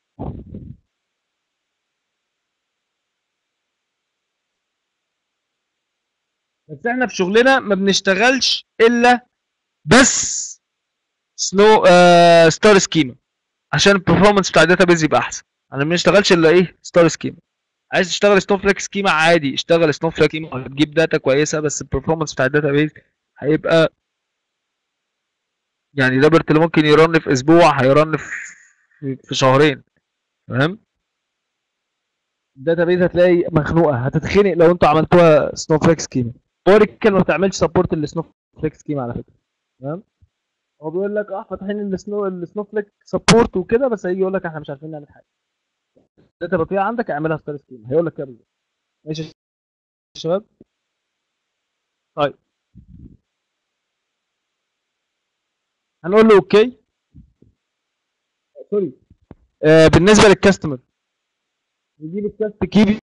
بس إحنا في شغلنا ما بنشتغلش إلا بس آه star schema عشان ال performance بتاع ال database يبقى أحسن. أنا ما بنشتغلش إلا إيه؟ star schema عايز تشتغل snowflake schema عادي اشتغل snowflake schema هتجيب data كويسة بس ال performance بتاع ال database هيبقى يعني ال report اللي ممكن ي run في أسبوع هي run في في شهرين. تمام؟ ال database هتلاقي مخنوقة هتتخنق لو أنتوا عملتوها snowflake schema Oracle ما بتعملش support لل snow flake schema على فكرة. تمام؟ هو بيقول لك آه فاتحين ال snow ال snowflake support وكده بس هيجي يقول لك إحنا مش عارفين نعمل حاجة. ال data بطيئه عندك اعملها star schema هيقول لك كده بالظبط ماشي يا شباب؟ طيب. هنقول له okay sorry. آه بالنسبة لل customer نجيب ال cust key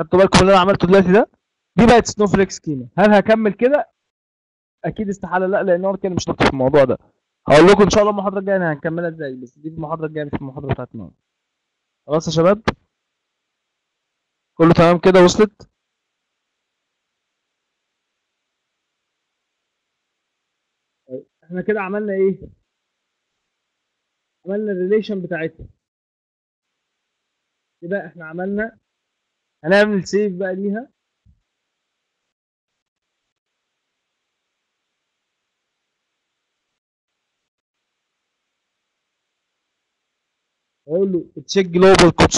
خدتوا بالكم اللي أنا عملته دلوقتي ده دي بقت snowflake schema هل هكمل كده؟ أكيد استحالة. لا لأن هو كان مش لطيف في الموضوع ده. هقول لكم إن شاء الله المحاضرة الجاية هنكملها إزاي بس دي المحاضرة الجاية مش المحاضرة بتاعت النهارده. خلاص يا شباب؟ كله تمام كده وصلت؟ طيب، إحنا كده عملنا إيه؟ عملنا ال relation بتاعتنا كده إحنا عملنا هنعمل save بقى ليها. أقول له check global code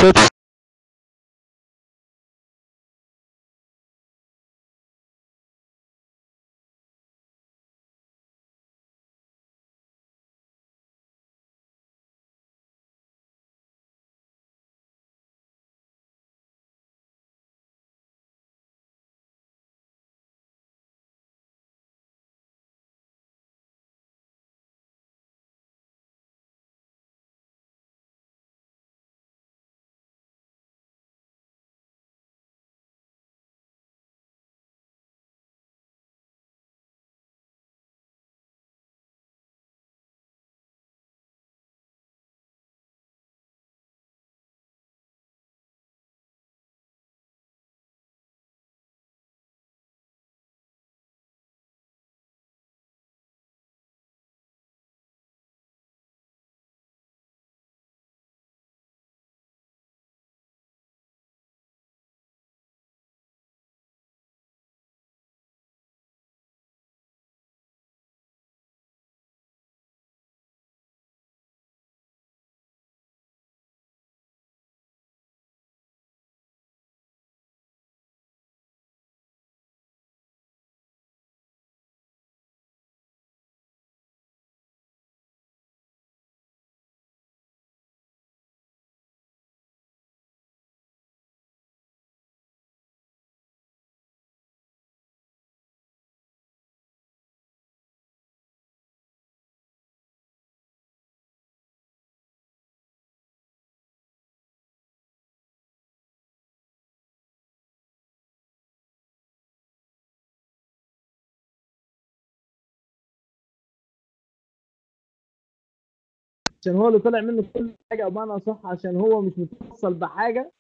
عشان هو اللي طلع منه كل حاجة أو بمعنى أصح عشان هو مش متوصل بحاجة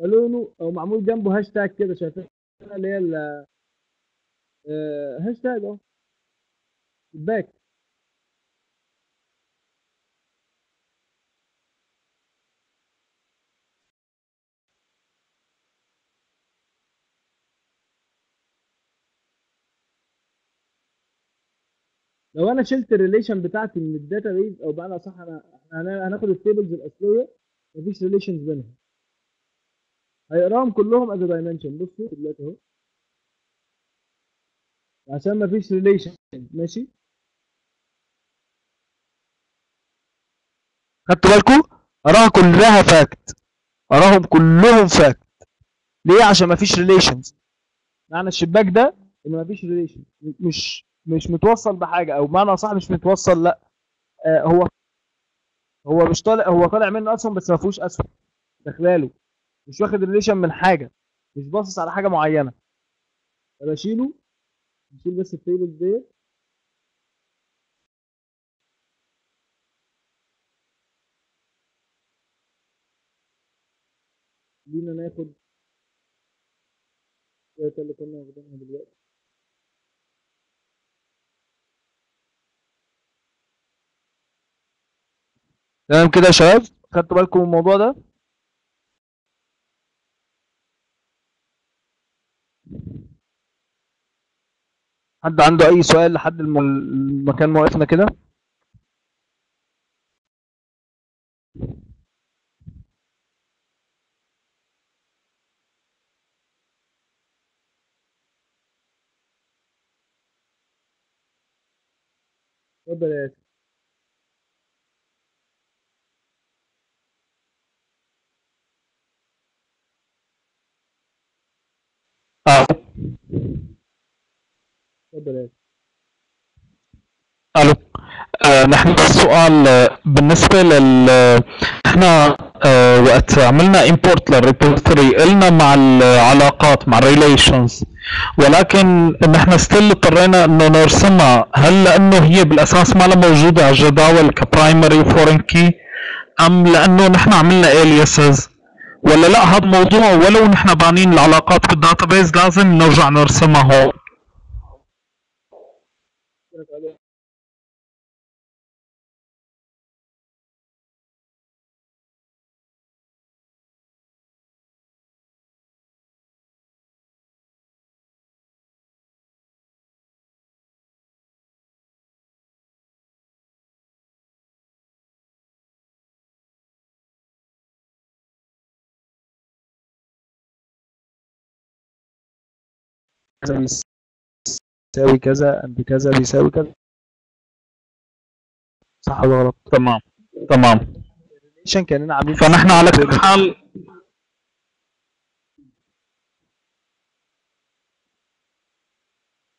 قالوا له أو معمول جنبه هاشتاج كده شايفين؟ اللي هي آه، هاشتاج أهو. back لو أنا شلت ال relation بتاعتي من ال database أو بقى صح أنا إحنا هن- هناخد ال tables الأصلية مفيش relations بينهم. هيقراهم كلهم as dimension بصوا دلوقتي أهو. عشان ما فيش relation ماشي؟ خدتوا بالكم؟ اراها كلها fact أراهم كلهم fact ليه؟ عشان ما فيش relations معنى الشباك ده إن ما فيش relation مش مش متوصل بحاجة أو بمعنى صح مش متوصل لأ. آه هو هو مش طالع هو طالع منه أسهم بس ما فيهوش أسهم. داخلاله مش واخد relation من حاجة. مش باصص على حاجة معينة. فبشيله نشيل بس ال table ديت. خلينا ناخد الداتا اللي كنا واخدينها دلوقتي. تمام كده يا شباب؟ خدتوا بالكم من الموضوع ده؟ حد عنده أي سؤال لحد الم- المكان ما وقفنا كده؟ اتفضل يا اتفضل ياسر ألو. آه نحن بس سؤال آه، بالنسبة لل إحنا آه وقت عملنا import لل repository قلنا مع العلاقات مع ال relations ولكن نحن still اضطرينا إنه نرسمها. هل لأنه هي بالأساس ما لها موجودة على الجداول ك primary foreign key أم لأنه نحن عملنا aliases ولا لا هذا موضوع ولو نحن بانين العلاقات بال database لازم نرجع نرسمها هون كذا بيساوي كذا عند كذا بيساوي كذا. صح ولا غلط؟ تمام تمام. عشان كأننا عاملين فنحن على كل حال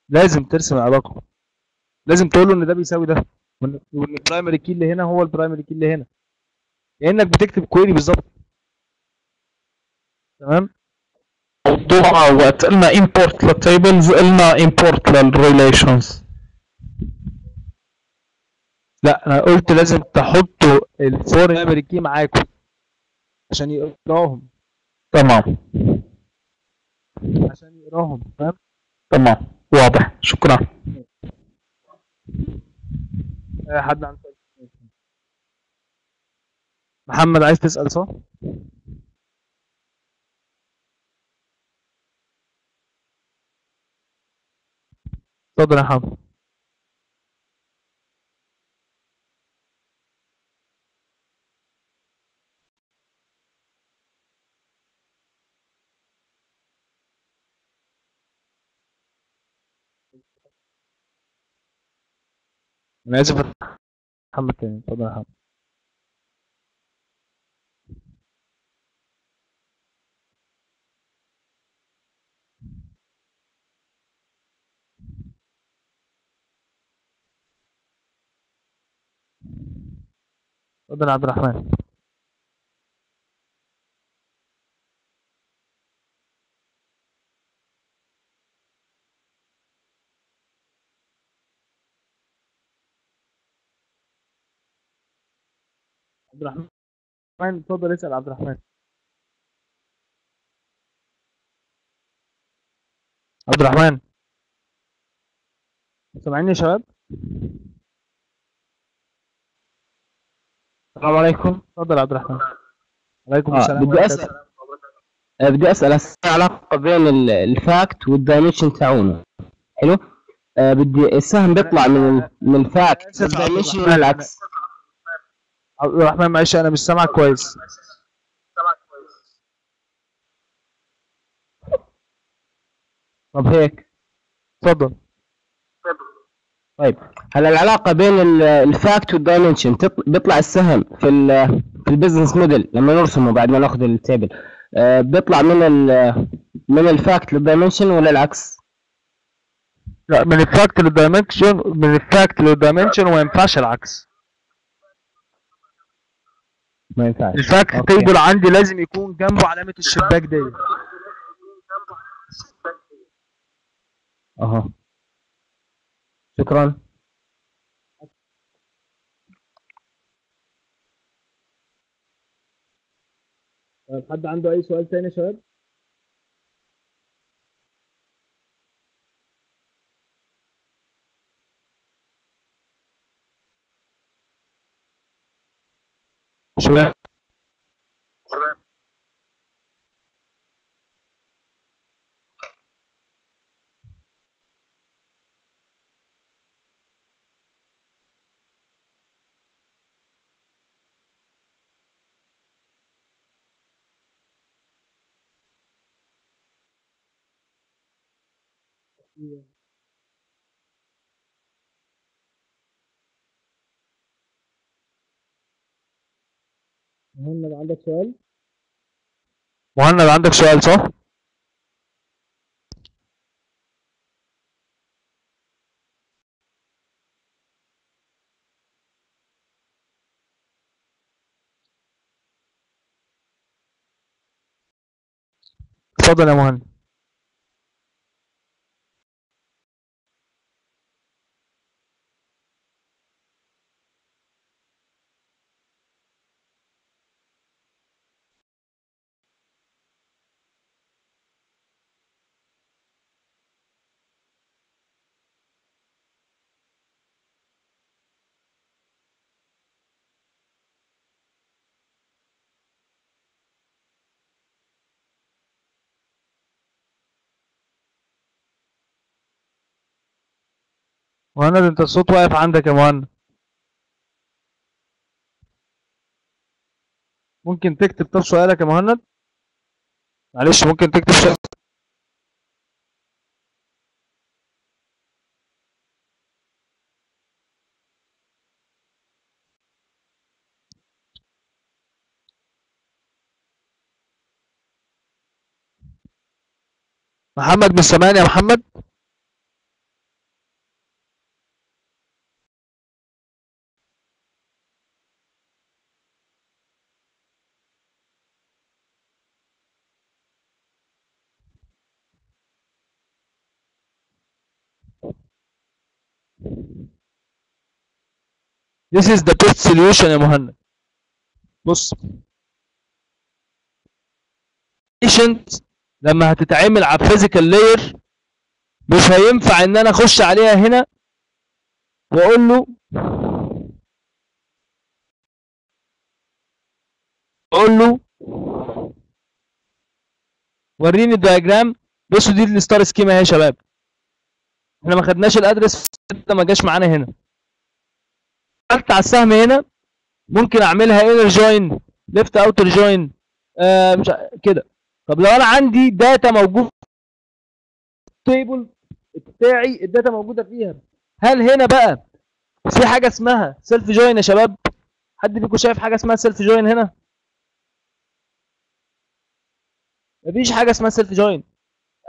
لازم ترسم العلاقه لازم تقول له إن ده بيساوي ده. وإن ال primary key اللي هنا هو ال primary key اللي هنا. كأنك بتكتب query بالظبط. تمام؟ موضوع وقت قلنا import لل tables قلنا import لل relations لا أنا قلت لازم تحطوا ال for primary key معاكم عشان يقراهم. تمام. عشان يقراهم فاهم؟ تمام. واضح. شكرا. حد عنده؟ محمد عايز تسأل صح؟ اتفضل يا محمد أنا آسف. محمد تاني. اتفضل يا محمد اتفضل عبد الرحمن. عبد الرحمن اتفضل اسأل عبد الرحمن. عبد الرحمن. سامعيني يا شباب؟ السلام عليكم. اتفضل يا عبد الرحمن. عليكم آه السلام بدي اسال آه، بدي أسأل هسه علاقة بين ال- ال fact وال dimension تاعونه؟ حلو؟ آه بدي السهم بيطلع من من ال fact وال dimension الرحمن. العكس عبد الرحمن معلش أنا مش سامعك كويس. طب هيك. اتفضل. طيب هل العلاقة بين ال- ال fact وال dimension بيطلع السهم في في ال business model لما نرسمه بعد ما ناخذ ال table. آه، بيطلع من من ال fact لل dimension ولا العكس؟ لا من الفاكت للدايمنشن من الفاكت للدايمنشن وما ينفعش العكس. ما ينفعش. ال fact. table عندي لازم يكون جنبه علامة الشباك دي. أها شكرا طيب حد عنده أي سؤال تاني يا شباب؟ شباب مهند عندك سؤال؟ مهند عندك سؤال صح؟ اتفضل يا مهند مهند انت الصوت واقف عندك يا مهند. ممكن تكتب طب سؤالك يا مهند؟ معلش ممكن تكتب سؤال. محمد مش سامعني يا محمد؟ This is the best solution يا مهند. بص. Patient لما هتتعمل على physical layer مش هينفع إن أنا أخش عليها هنا وأقول له أقول له وريني ال diagram بصوا دي ال star schema أهي يا شباب. إحنا ما خدناش ال address ده ما جاش معانا هنا. دخلت على السهم هنا ممكن أعملها inner join left outer join مش كده. طب لو أنا عندي data موجود table بتاعي ال data موجودة فيها هل هنا بقى في حاجة اسمها self join يا شباب؟ حد فيكم شايف حاجة اسمها self join هنا؟ مفيش حاجة اسمها self join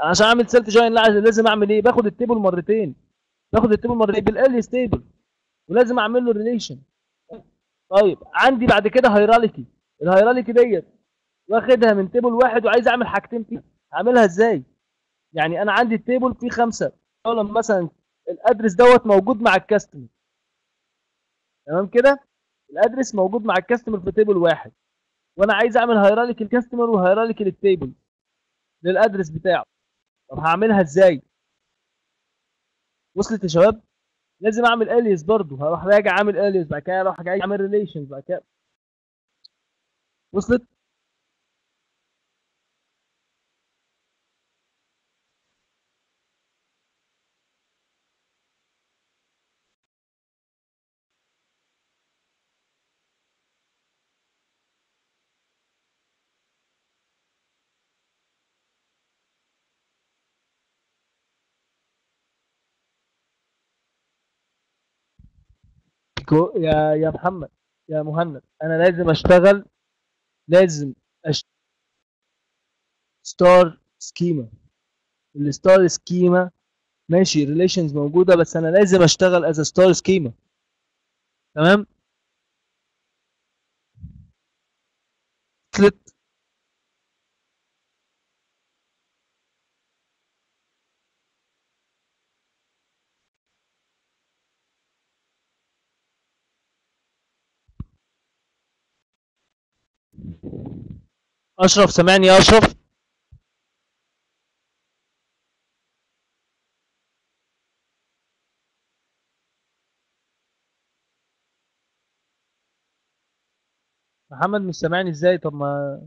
عشان أعمل self join لا لازم أعمل إيه؟ باخد ال table مرتين. باخد ال table مرتين بال alias table ولازم اعمل له relation طيب عندي بعد كده hierarchy ال hierarchy ديت واخدها من table واحد وعايز اعمل حاجتين فيه اعملها إزاي؟ يعني أنا عندي ال table فيه خمسة. لو مثلا ال address دوت موجود مع ال customer تمام كده؟ ال address موجود مع ال customer في table واحد. وأنا عايز اعمل hierarchy ال customer و hierarchy لل table للأدرس بتاعه. طب هعملها إزاي؟ وصلت يا شباب؟ لازم اعمل اليس برضو هروح راجع عامل اليس بعد كده أروح جاي اعمل ريليشنز بعد كده. وصلت؟ كو يا يا محمد يا مهند أنا لازم أشتغل لازم أشت... star schema ال star schema ماشي relations موجودة بس أنا لازم أشتغل as star schema تمام؟ أشرف سامعني يا أشرف. محمد مش سامعني إزاي؟ طب ما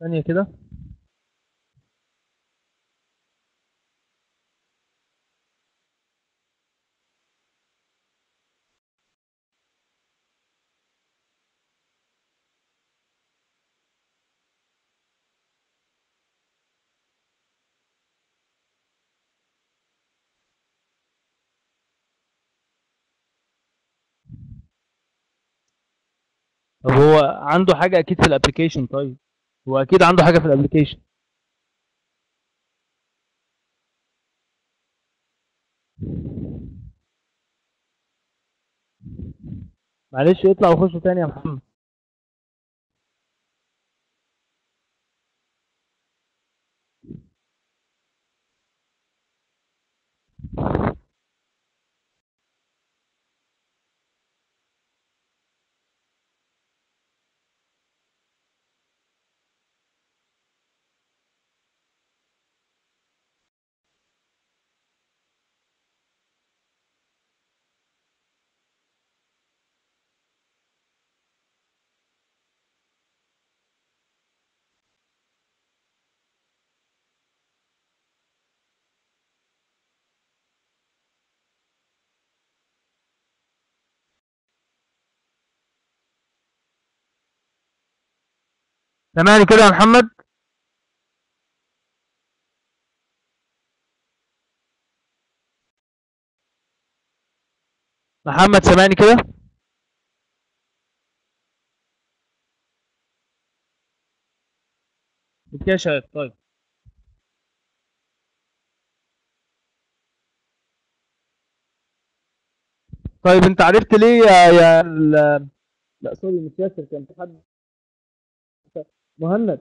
ثانية كده. طب هو عنده حاجة أكيد في ال application طيب. هو أكيد عنده حاجة في ال application معلش اطلع وخش تاني يا محمد. سامعني كده يا محمد. محمد سامعني كده. شغال طيب. طيب انت عرفت ليه يا يا لا sorry مش ياسر كان في حد مهند.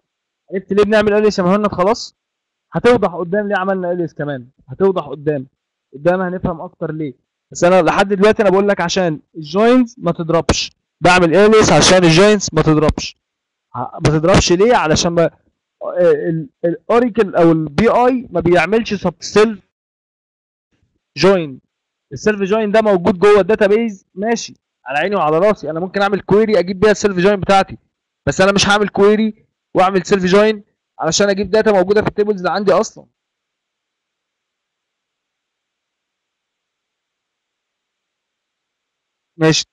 عرفت ليه بنعمل alias يا مهند؟ خلاص. هتوضح قدام ليه عملنا alias كمان. هتوضح قدام. قدام هنفهم أكتر ليه. بس أنا لحد دلوقتي أنا بقول لك عشان ال joints ما تضربش. بعمل alias عشان ال joints ما تضربش. ما تضربش ليه؟ علشان ب... ال Oracle أو ال BI ما بيعملش support self join ال self join ده موجود جوه ال database ماشي. على عيني وعلى راسي. أنا ممكن أعمل query أجيب بيها ال self join بتاعتي. بس أنا مش هعمل query واعمل self join علشان أجيب data موجودة في ال tables اللي عندي أصلا. ماشي.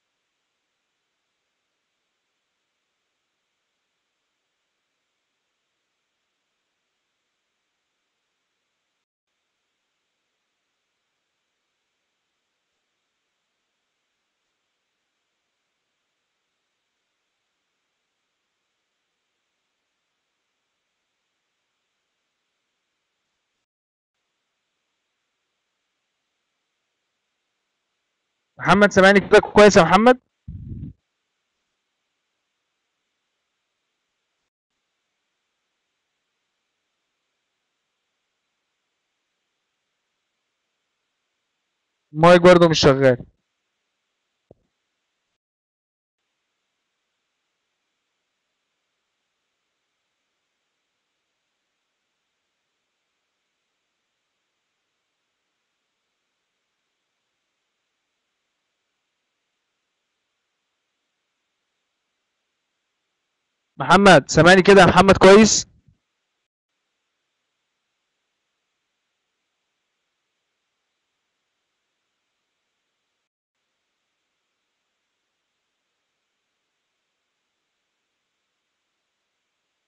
محمد سامعني كده كويس يا محمد؟ المايك برضه مش شغال. محمد سامعني كده يا محمد كويس؟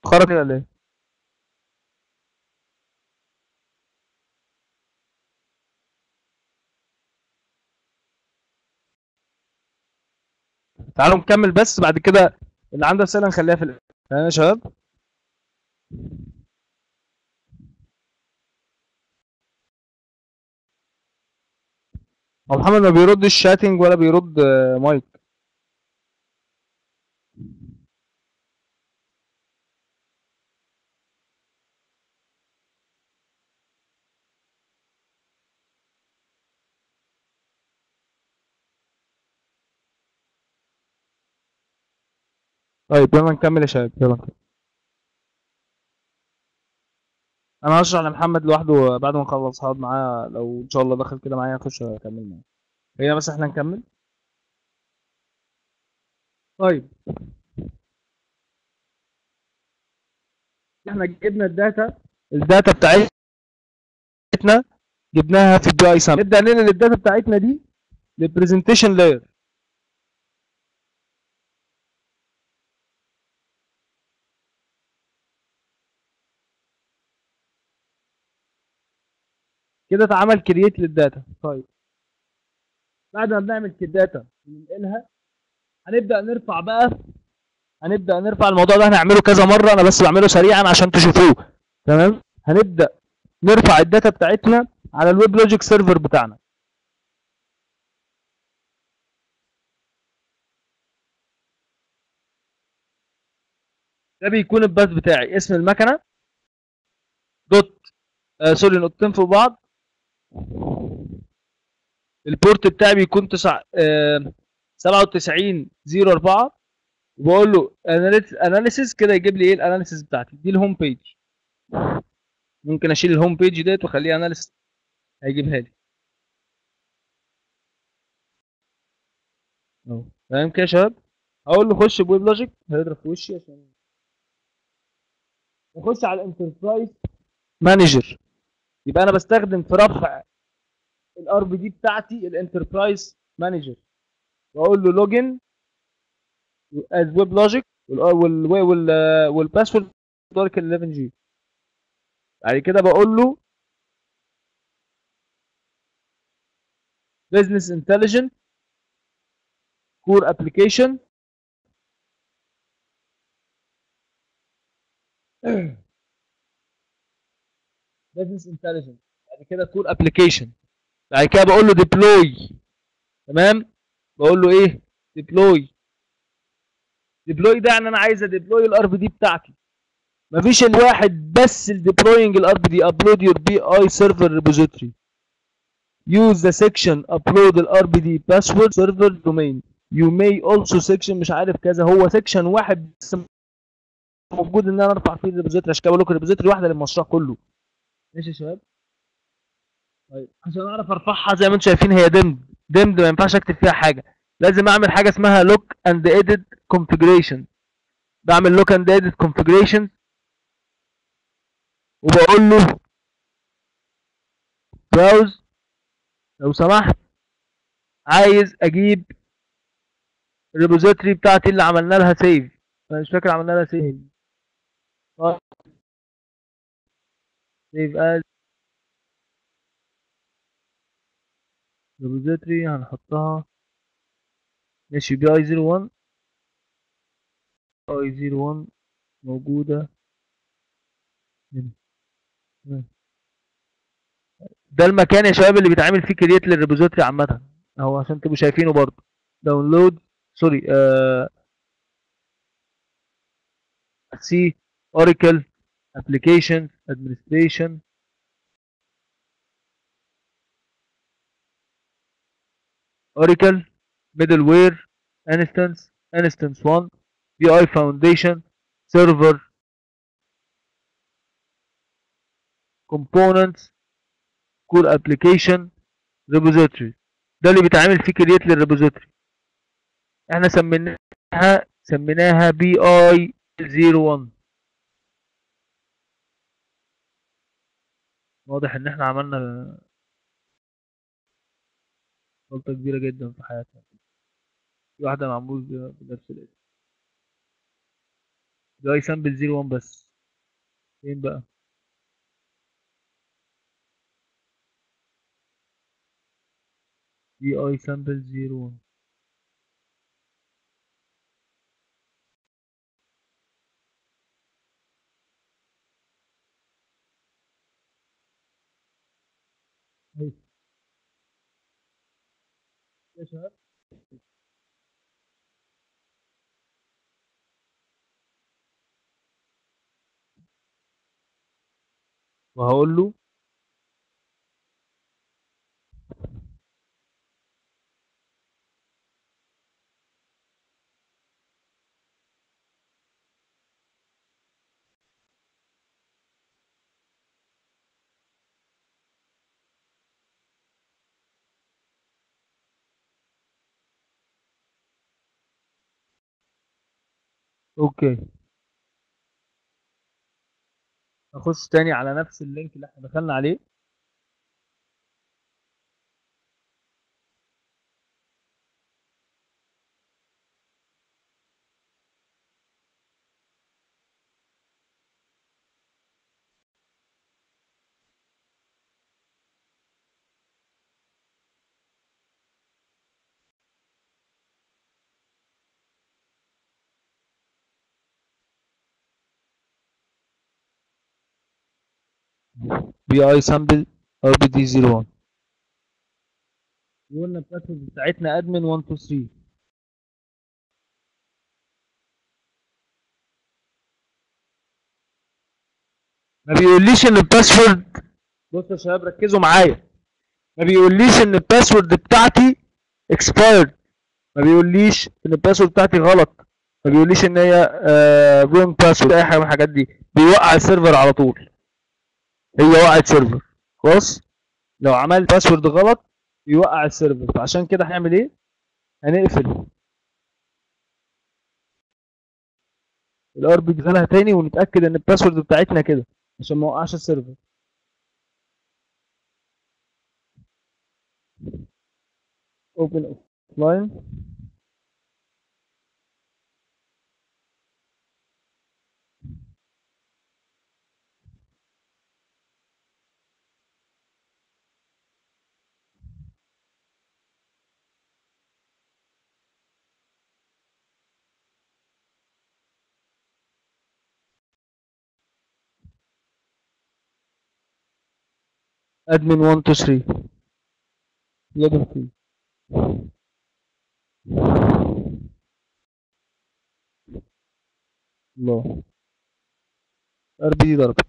خرج كده ليه تعالوا نكمل بس بعد كده اللي عنده أسئلة نخليها في الآخر يا شباب هو محمد ما بيردش شاتنج ولا بيرد آه، مايك طيب يلا نكمل يا شباب يلا. نكمل. أنا هشرح لمحمد لوحده بعد ما نخلص هقعد معاه لو إن شاء الله دخل كده معايا أخش أكمل معاه. هنا بس إحنا نكمل؟ طيب. إحنا جبنا ال data ال data بتاعتنا جبناها في ال BMM نبدأ ننقل ال data بتاعتنا دي لل presentation layer كده اتعمل create لل data. طيب. بعد ما بنعمل ال data وننقلها هنبدأ نرفع بقى هنبدأ نرفع الموضوع ده. هنعمله كذا مرة أنا بس بعمله سريعا عشان تشوفوه. تمام؟ هنبدأ نرفع ال data بتاعتنا على ال WebLogic server بتاعنا. ده بيكون ال path بتاعي. اسم المكنة. دوت آه sorry نقطتين في بعض. ال port بتاعي بيكون تسع آه 97 04 وبقول له analysis كده يجيب لي إيه ال analysis بتاعتي؟ دي ال home page ممكن أشيل ال home page ديت وأخليها analysis هيجيبها لي. أهو. تمام كده يا شباب؟ هقول له خش ب WebLogic. هيضرب في وشي عشان نخش على ال Enterprise Manager يبقى أنا بستخدم في رفع ال RPD بتاعتي ال Enterprise Manager وأقول له login as WebLogic وال password Oracle 11 g بعد كده بقول له business intelligent core application business intelligent بعد كده core application بعد كده بقول له deploy تمام؟ بقول له إيه؟ deploy deploy ده يعني أنا عايز ا deploy ال RPD بتاعتي. مفيش إلا واحد بس ال deploying ال RPD upload your BI server repository use the section upload ال RPD password server domain. You may also section مش عارف كذا هو section واحد بس موجود إن أنا أرفع فيه ال repository عشان كده بقول لكم ال repository واحدة للمشروع كله. ماشي يا شباب؟ طيب. عشان أعرف أرفعها زي ما أنتم شايفين هي dimmed. dimmed ما ينفعش أكتب فيها حاجة. لازم أعمل حاجة اسمها lock and edit configuration. بعمل lock and edit configuration وبقول له browse لو سمحت عايز أجيب ال repository بتاعتي اللي عملنا لها save أنا مش فاكر عملنا لها save save as repository هنحطها. ماشي BI 01 I 01 موجودة هنا. هنا. ده المكان يا شباب اللي بيتعمل فيه create لل repository عامة. اهو عشان تبقوا شايفينه برضه. download sorry آه C Oracle application administration Oracle middleware instance instance 1 BI foundation server components core application repository ده اللي بيتعمل فيه create لل repository إحنا سميناها سميناها BI 01 واضح إن إحنا عملنا غلطة كبيرة جدا في حياتنا. في واحدة معمول بنفس الاسم. ده sample 01 بس. فين بقى؟ دي اي سامبل 01 يا شباب وهقول له Okay. أخش تاني على نفس ال link اللي إحنا دخلنا عليه. BI sample RPD 01 وقلنا ال password بتاعتنا admin 1 2 3 ما بيقوليش إن الباسورد بصوا يا شباب ركزوا معايا. ما بيقوليش إن ال password بتاعتي expired ما بيقوليش إن ال password بتاعتي غلط. ما بيقوليش إن هي wrong password أي حاجة من الحاجات دي. بيوقع ال server على طول. هي وقعت server خلاص؟ لو عملت password غلط يوقع ال server فعشان كده هنعمل إيه؟ هنقفل. ال RP لها تاني ونتأكد إن ال password بتاعتنا كده عشان ما وقعش ال server open; offline. Admin 1 2 3 login fee الله ار بي ضربت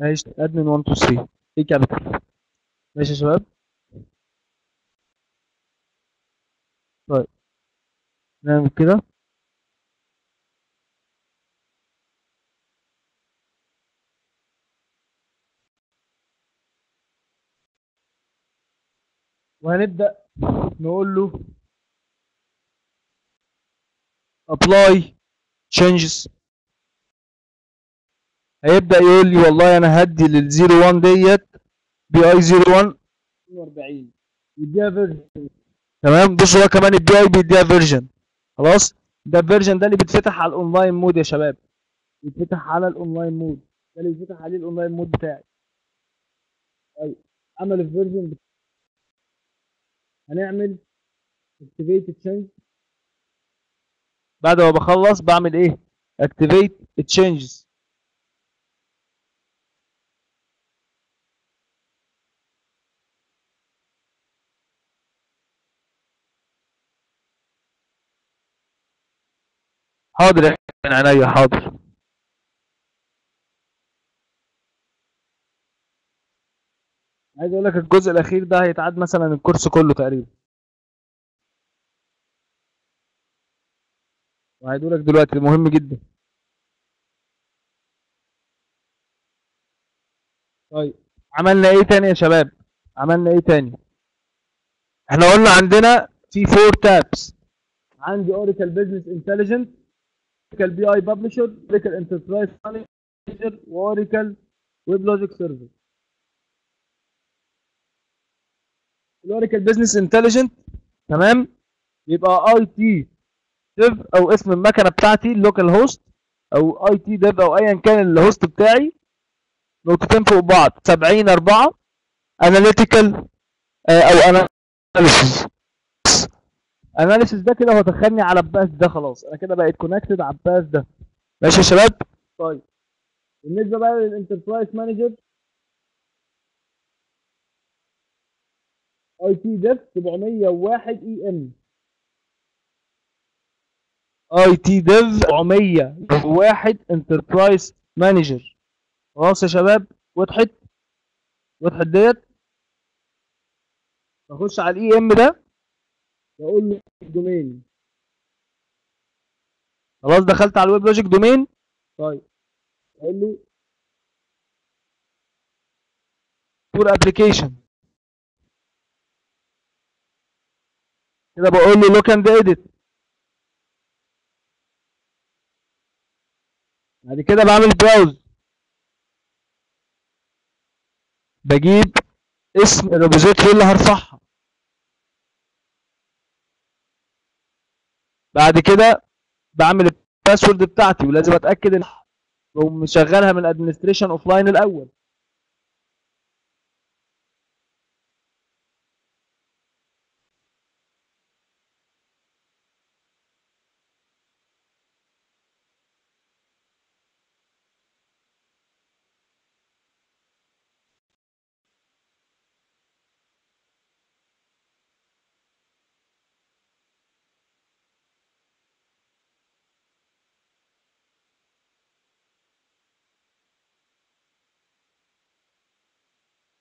ماشي ادمن 1 2 3 إيه كابيتال ماشي يا شباب طيب نعمل كده وهنبدأ نقول له apply. Changes. هيبدأ يقول لي والله أنا هدي لل 01 ديت BI 01 42 يديها version تمام؟ بص هو كمان ال BI بيديها version خلاص؟ ده ال version ده اللي بيتفتح على ال online mode يا شباب. بيتفتح على ال online mode ده اللي بيتفتح عليه ال online mode بتاعي. طيب عمل ال version هنعمل activate change. بعد ما بخلص بعمل إيه؟ activate changes. حاضر يا من عينيا حاضر. عايز أقول لك الجزء الأخير ده هيتعاد مثلا الكورس كله تقريبا. وهيدوا لك دلوقتي مهم جدا. طيب عملنا إيه تاني يا شباب؟ عملنا إيه تاني؟ إحنا قلنا عندنا في four tabs عندي Oracle Business Intelligent Oracle BI Publisher Oracle Enterprise Manager و Oracle WebLogic server ال Oracle Business Intelligent تمام؟ يبقى IT dev أو اسم المكنة بتاعتي ال local host أو IT dev أو ايا كان ال host بتاعي. نقطتين فوق بعض 70 4 analytical أو analysis analysis ده كده هو دخلني على ال path ده خلاص. أنا كده بقيت connected على ال path ده. ماشي يا شباب. طيب. بالنسبة بقى لل Enterprise Manager IT dev 701 EM IT dev 701 Enterprise Manager خلاص يا شباب. وضحت. وضحت ديت. بخش على ال EM ده. واقول له ال domain خلاص دخلت على ال WebLogic domain؟ طيب. أقول له فور application كده بقول له lock and edit بعد كده بعمل browse بجيب اسم ال repository اللي هرفعها. بعد كده بعمل ال password بتاعتي ولازم أتأكد إن مشغلها من administration offline الأول.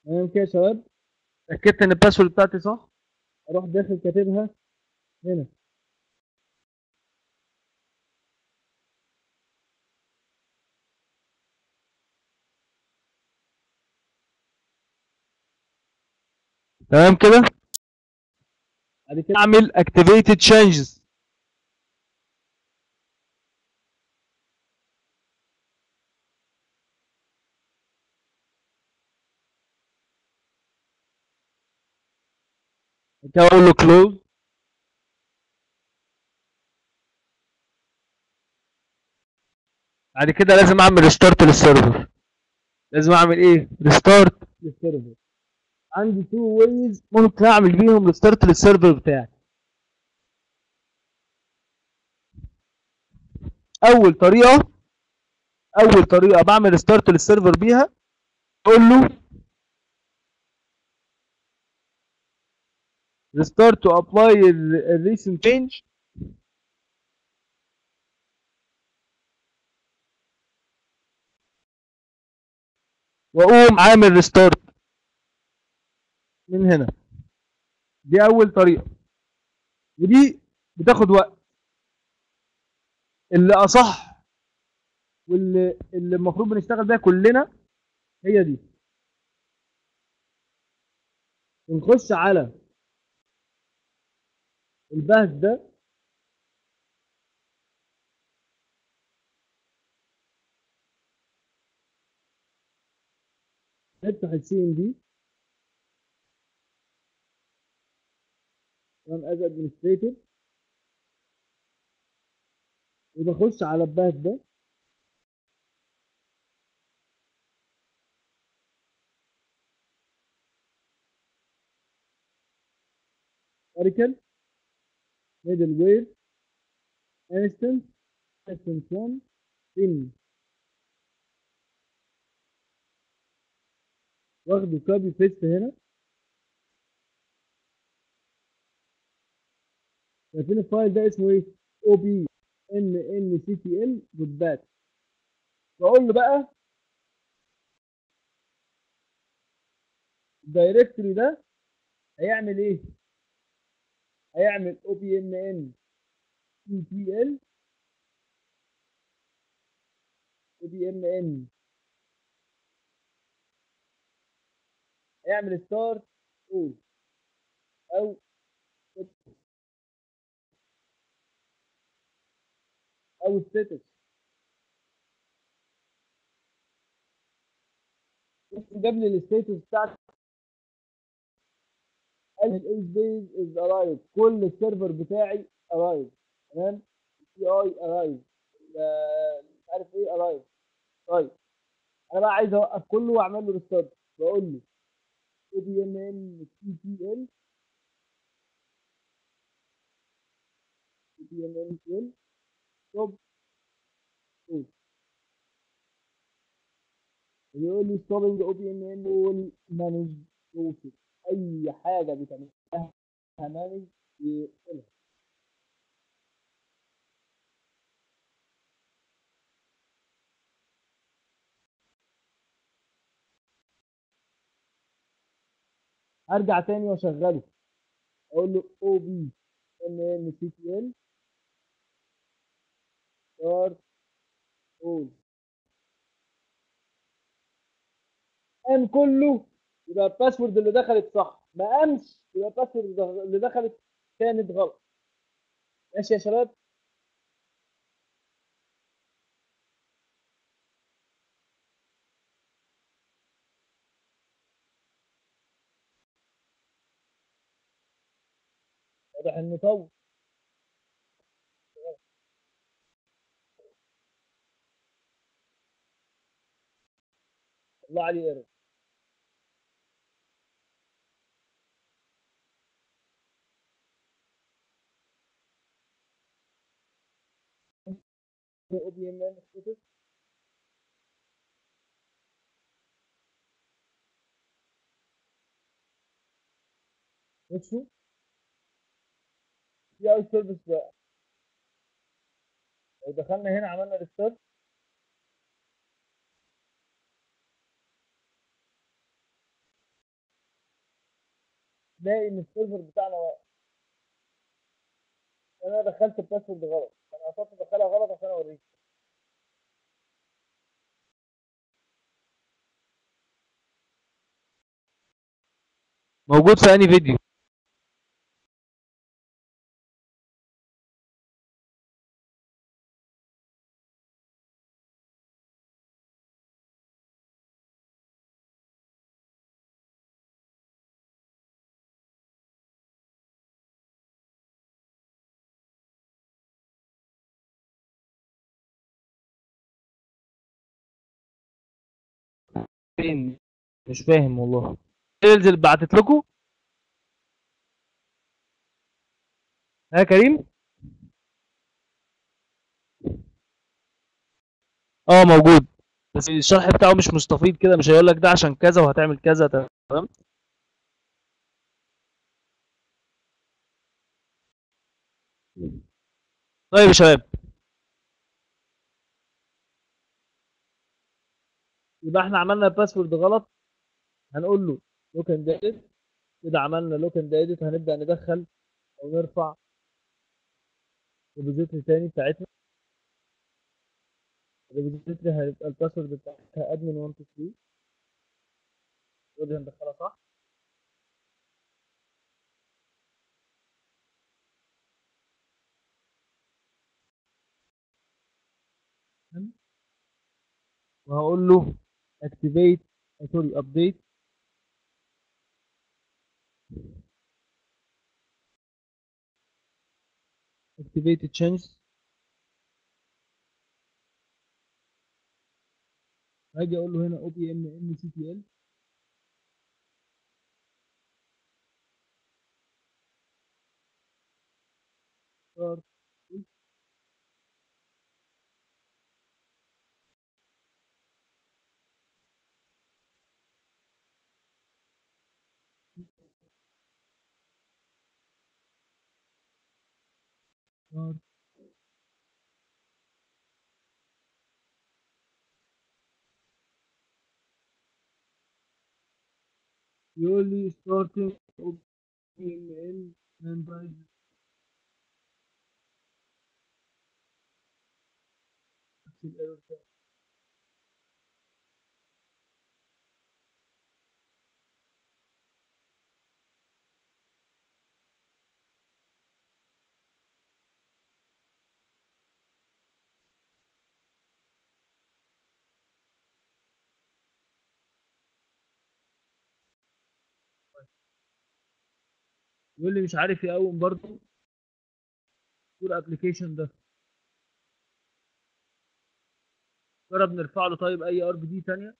تمام كده يا شباب؟ اتأكدت إن الباسورد بتاعتي صح؟ أروح داخل كاتبها هنا. تمام كده؟ بعد كده. أعمل activated changes. أقول له close بعد كده لازم أعمل restart لل server لازم أعمل إيه؟ restart لل server عندي two ways ممكن أعمل بيهم restart لل server بتاعي. أول طريقة أول طريقة بعمل restart لل server بيها أقول له restart to apply a recent change? وأقوم عامل ريستارت من هنا. دي أول طريقة. ودي بتاخد وقت. اللي أصح واللي اللي المفروض بنشتغل بيها كلنا هي دي. نخش على البحث ده نفتح السي إم دي. run as administrator وبخش على البحث ده. Oracle middleware instance instance 1 pin واخده كوبي بيست هنا شايفين ال file ده اسمه إيه؟ أو بي ان ان سي تي ال دوت بات بقول له بقى ال directory ده هيعمل إيه؟ هيعمل أو بي ان ان سي تي ال أو بي ان ان هيعمل start اول أو أو ستاتس جاب لي الستاتس بتاعت قال الايس بيز از ارايف كل السيرفر بتاعي ارايف تمام؟ سي اي ارايف عارف إيه الايف طيب. أنا بقى عايز أوقف كله وأعمل له restart بقول له. اي بي ام ان سي تي ال اي بي ام ان سي ال ستوب يقول لي stopping opmn will manage process أي حاجة بتعملها manage يقفلها أرجع تاني وأشغله. أقول له أو بي ام إن سي تي إل. start all قام كله يبقى ال password اللي دخلت صح. ما قامش يبقى ال password اللي دخلت كانت غلط. ماشي يا شباب؟ واضح إنه طول. الله عليه ام ان بصوا دي اي service بقى لو دخلنا هنا عملنا restart نلاقي ان ال server بتاعنا واقف أنا دخلت ال password غلط أنا قصدت ادخلها غلط عشان أوريك. موجود في أنهي فيديو؟ فين؟ مش فاهم والله. اللي بعتت لكم. ها كريم؟ آه موجود. بس الشرح بتاعه مش مستفيض كده مش هيقول لك ده عشان كذا وهتعمل كذا تمام؟ طيب يا شباب. يبقى إحنا عملنا ال password غلط هنقول له lock and edit كده عملنا lock and edit هنبدأ ندخل أو نرفع ال repository تاني بتاعتنا. ال repository هيبقى ال password بتاعتها admin 1 2 3 ودي هندخلها صح؟ وهقول له activate سوري update activate changes هاجي أقول له هنا opm mctl start start يقول لي starting opmn and by نفس الايرور ده يقول لي مش عارف يقوم برضه. ال application ده. جرب نرفع له طيب أي RPD ثانية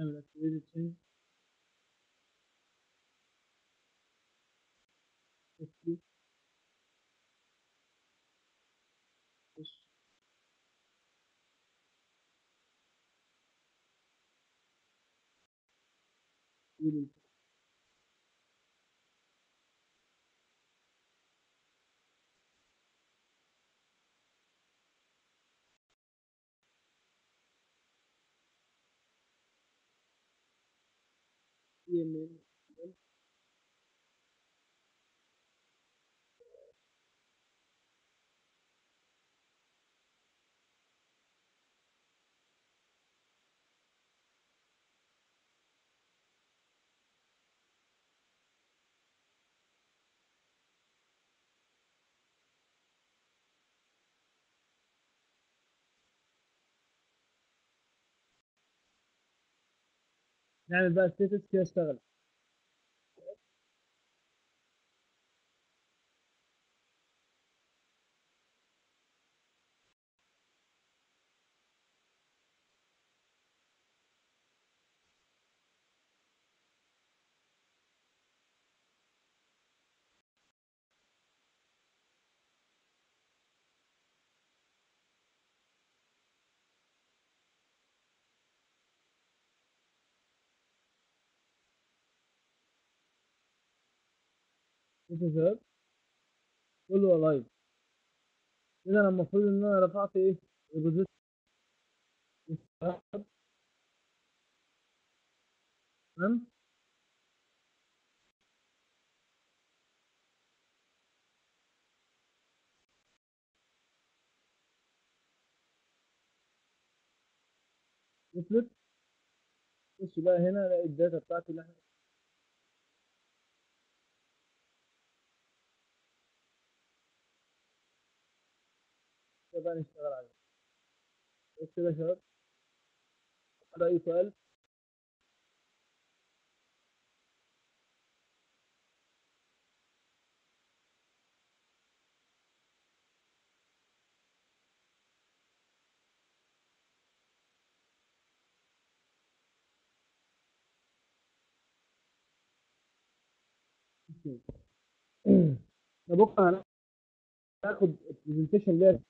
نعمل activate change quickly push 也没有 نعمل بقى ستيتس كده اشتغل. شباب كله live كده أنا المفروض إن أنا رفعت إيه؟ ال repository تمام؟ وصلت بص بقى هنا ألاقي ال data بتاعتي اللي إحنا بقى نشتغل عليها بس يا شباب. على أي سؤال؟ بكرة هناخد البرزنتيشن اللي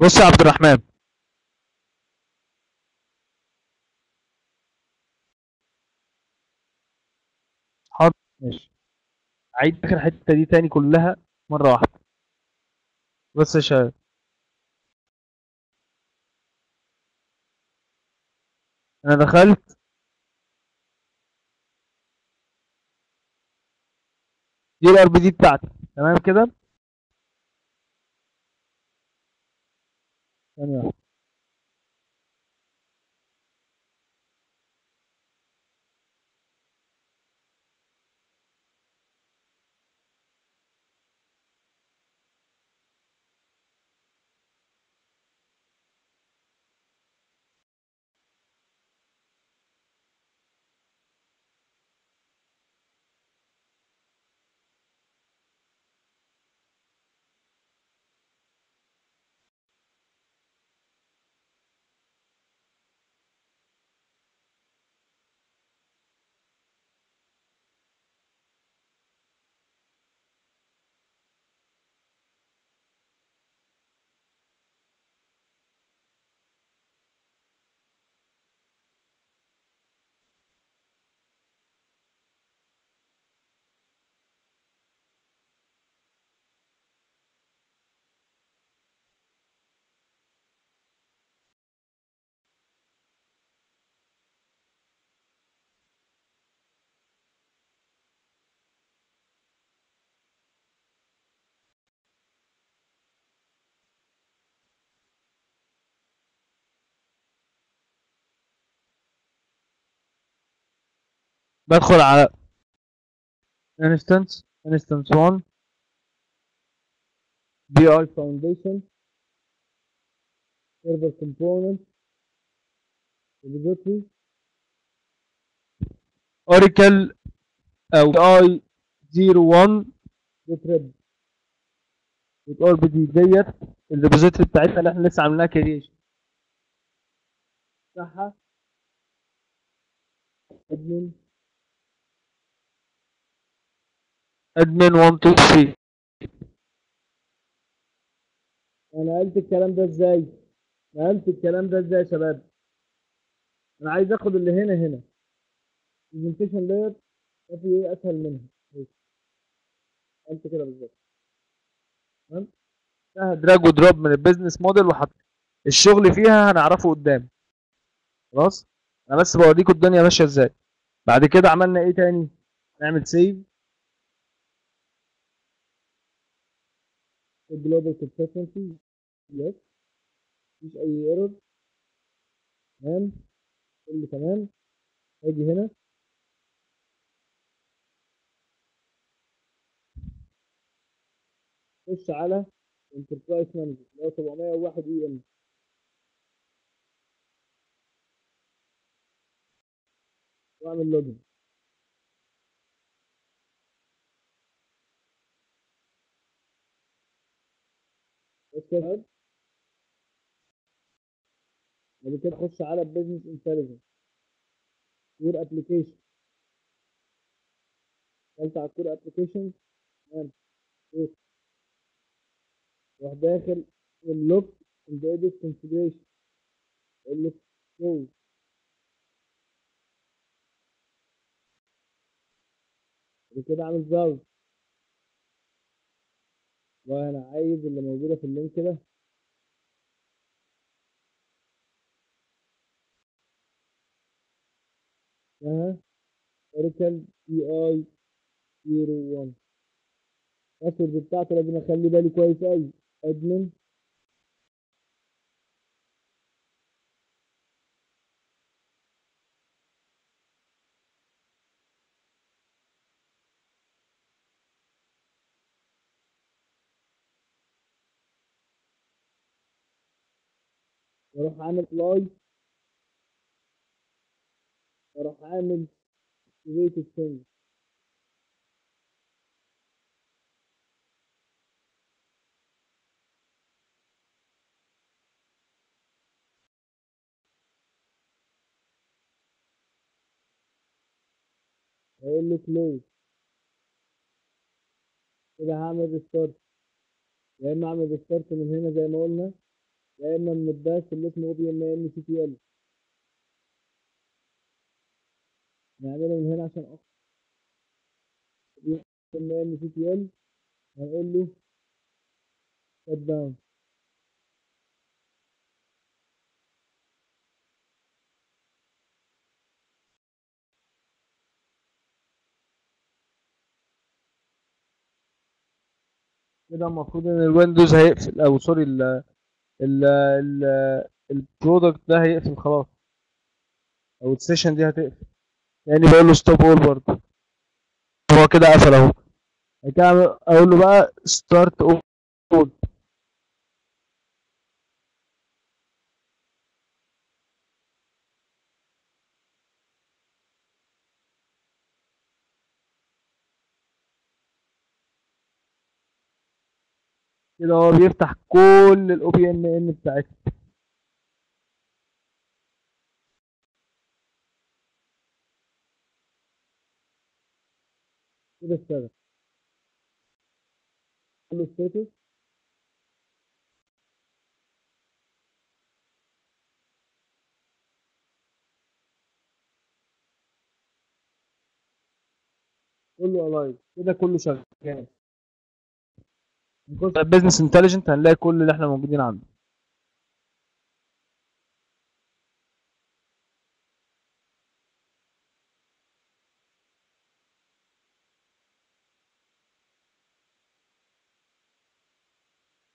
بص يا عبد الرحمن. حاضر ماشي. عيد آخر حتة دي تاني كلها مرة واحدة. بص يا شباب. أنا دخلت. دي الار بي دي بتاعتي. تمام كده؟ ثانية واحدة بدخل على instance instance 1 BI foundation. Server component. Repository oracle أو BI 01 بترد بتقول بدي ديت الريبوزيتوري بتاعتنا اللي إحنا لسه عاملينها كريشن افتحها admin. Admin 1 2 3 أنا قلت الكلام ده إزاي؟ نقلت الكلام ده إزاي يا شباب؟ أنا عايز آخد اللي هنا هنا. Presentation layer ده في إيه؟ أسهل منها قلت كده بالظبط. تمام؟ drag و drop من ال business model وحط الشغل فيها هنعرفه قدام. خلاص؟ أنا بس بوريكم الدنيا ماشية إزاي. بعد كده عملنا إيه تاني؟ نعمل save ال global consistency yes مفيش أي error تمام كله تمام أجي هنا. خش على enterprise manager اللي هو 701 EM وأعمل login كده بعد كده تخش على ال business intelligence core application دخلت على ال core application تمام. إيه؟ روح داخل ال lock أقول له close بعد كده اعمل browse وأنا عايز اللي موجوده في ال link ده اسمها Oracle BI 01 ال password بتاعته لازم اخلي بالي كويس قوي admin وأروح عامل apply وأروح عامل activate change أقول له close كده هعمل restart يا إما أعمل restart من هنا زي ما قلنا. يا اما من ال path اللي اسمه أو بي ام ان سي تي ال نعمله من هنا عشان اخد ام ان سي تي ال هنقول له shutdown كده المفروض إن ال Windows هيقفل أو sorry ال product ده هيقفل خلاص. أو ال session دي هتقفل. يعني بقول له stop all برضه. هو كده قفل أهو. أقول له بقى start all كده هو بيفتح كل ال OPMN بتاعتنا كده اشتغل كله status كله alive كده كله شغال. على ال business intelligence هنلاقي كل اللي إحنا موجودين عنده.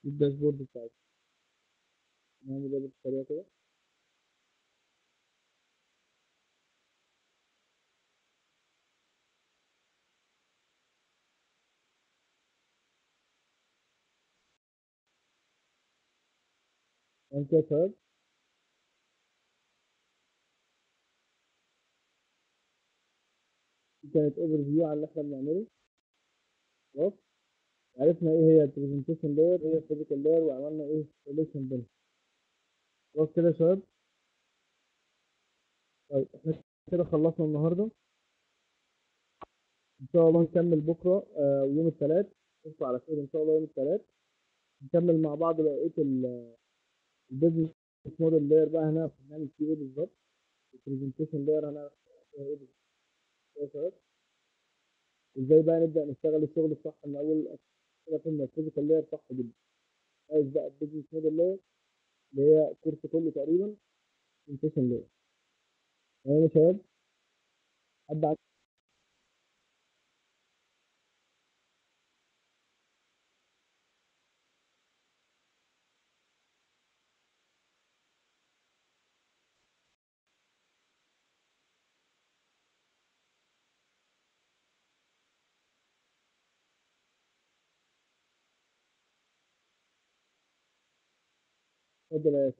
ال dashboard بتاعتنا نعمل ده بالطريقة كده. دي كانت overview عن اللي إحنا بنعمله خلاص. عرفنا إيه هي ال presentation layer هي ال physical layer وعملنا إيه relation بينهم خلاص كده يا شباب. طيب إحنا كده خلصنا النهارده. إن شاء الله نكمل بكرة آه ويوم الثلاث اشوفكم على خير إن شاء الله يوم الثلاث نكمل مع بعض بقية ال business model layer بقى هنعرف نعمل فيه إيه بالظبط. ال presentation layer فيها إيه بالظبط. إزاي بقى نبدأ نشتغل الشغل الصح من أول؟ كده فهمنا ال physical layer صح جدا. عايز بقى ال business model layer اللي هي ال course كله تقريبا presentation layer تمام يا شباب؟ حد عنده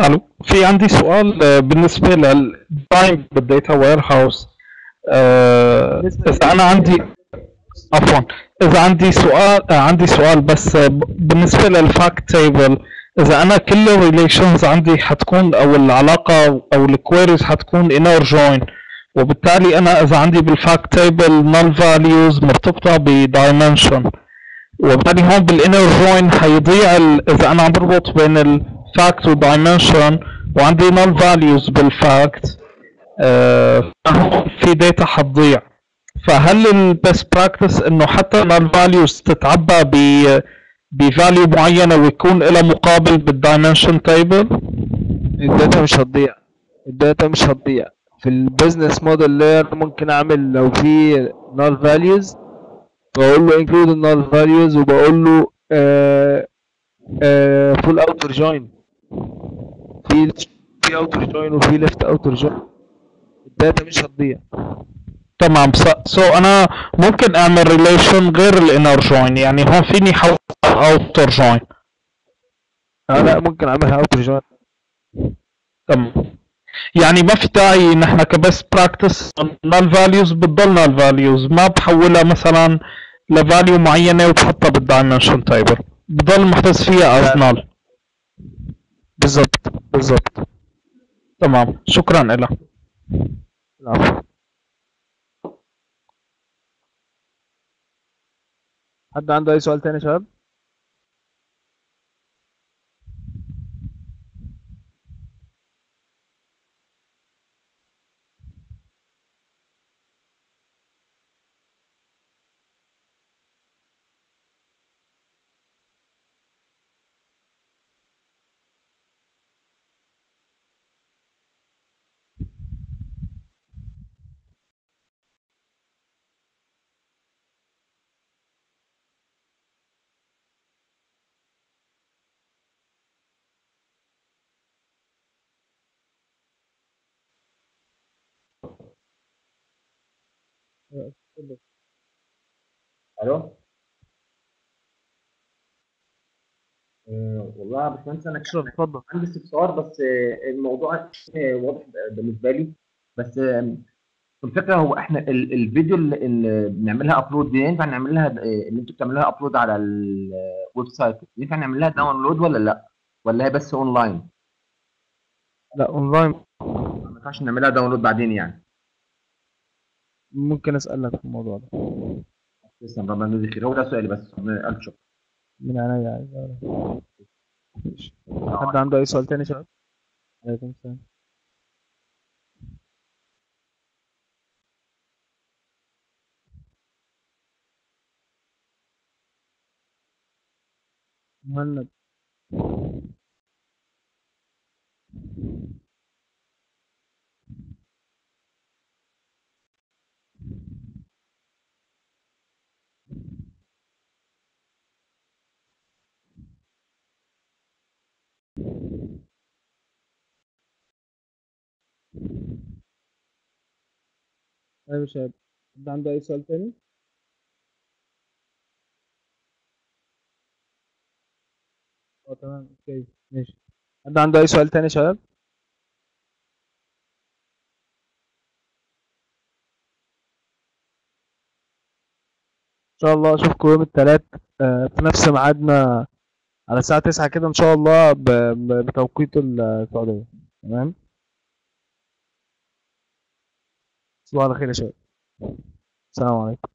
ألو في عندي سؤال آه، بالنسبة للدايم بالداتا وير هاوس إذا أنا عندي عفوا إذا عندي سؤال آه، عندي سؤال بس آه، بالنسبة لل fact table إذا أنا كل ال relations عندي حتكون أو العلاقة أو ال queries حتكون inner join وبالتالي أنا إذا عندي بال fact table null values مرتبطة ب dimension وبالتالي هون بال inner join حيضيع إذا أنا عم بربط بين ال fact وال dimension وعندي null values بال fact آه، في data حتضيع. فهل ال best practice إنه حتى null values تتعبى ب ب value معينه ويكون لها مقابل بال dimension table ال data مش هتضيع. ال data مش هتضيع. في ال business model layer ممكن أعمل لو في null values بقول له include ال null values وبقول له full outer join. في في outer join وفي left outer join. ال data مش هتضيع. تمام. so أنا ممكن أعمل relation غير ال inner join يعني هون فيني حول outer join لا ممكن أعملها outer join. تمام. يعني ما في داعي نحن ك best practice null values بتضل null values ما بحولها مثلا ل value معينة وبحطها بال dimension table بضل محتفظ فيها as null بالظبط بالظبط تمام. شكرا لك حد عنده أي سؤال تاني يا شباب اتفضل. ألو آه، والله يا باشمهندس أنا اشرف اتفضل عندي استفسار بس آه، الموضوع آه، واضح بالنسبة لي. بس آه، الفكرة هو إحنا ال- الفيديو اللي بنعملها upload دي ينفع نعمل لها آه، اللي أنتوا بتعملوها upload على ال website ينفع نعمل لها download ولا لأ؟ ولا هي بس اونلاين؟ لا اونلاين ما ينفعش نعملها داونلود بعدين يعني. ممكن اسالك في الموضوع ده. تسلم ربنا يجزيك خير هو ده سؤالي بس ربنا ألف شكر. من عينيا. Have done by Sultan Shop? I think so. One. مهند أيوه يا شباب. حد عنده أي سؤال تاني؟ أه تمام. أوكي. ماشي. حد عنده أي سؤال تاني يا شباب؟ إن شاء الله أشوفكم يوم الثلاث في نفس ميعادنا على الساعة 9 كده إن شاء الله بتوقيت السعودية. تمام؟ تصبحوا على خير يا شباب. السلام عليكم.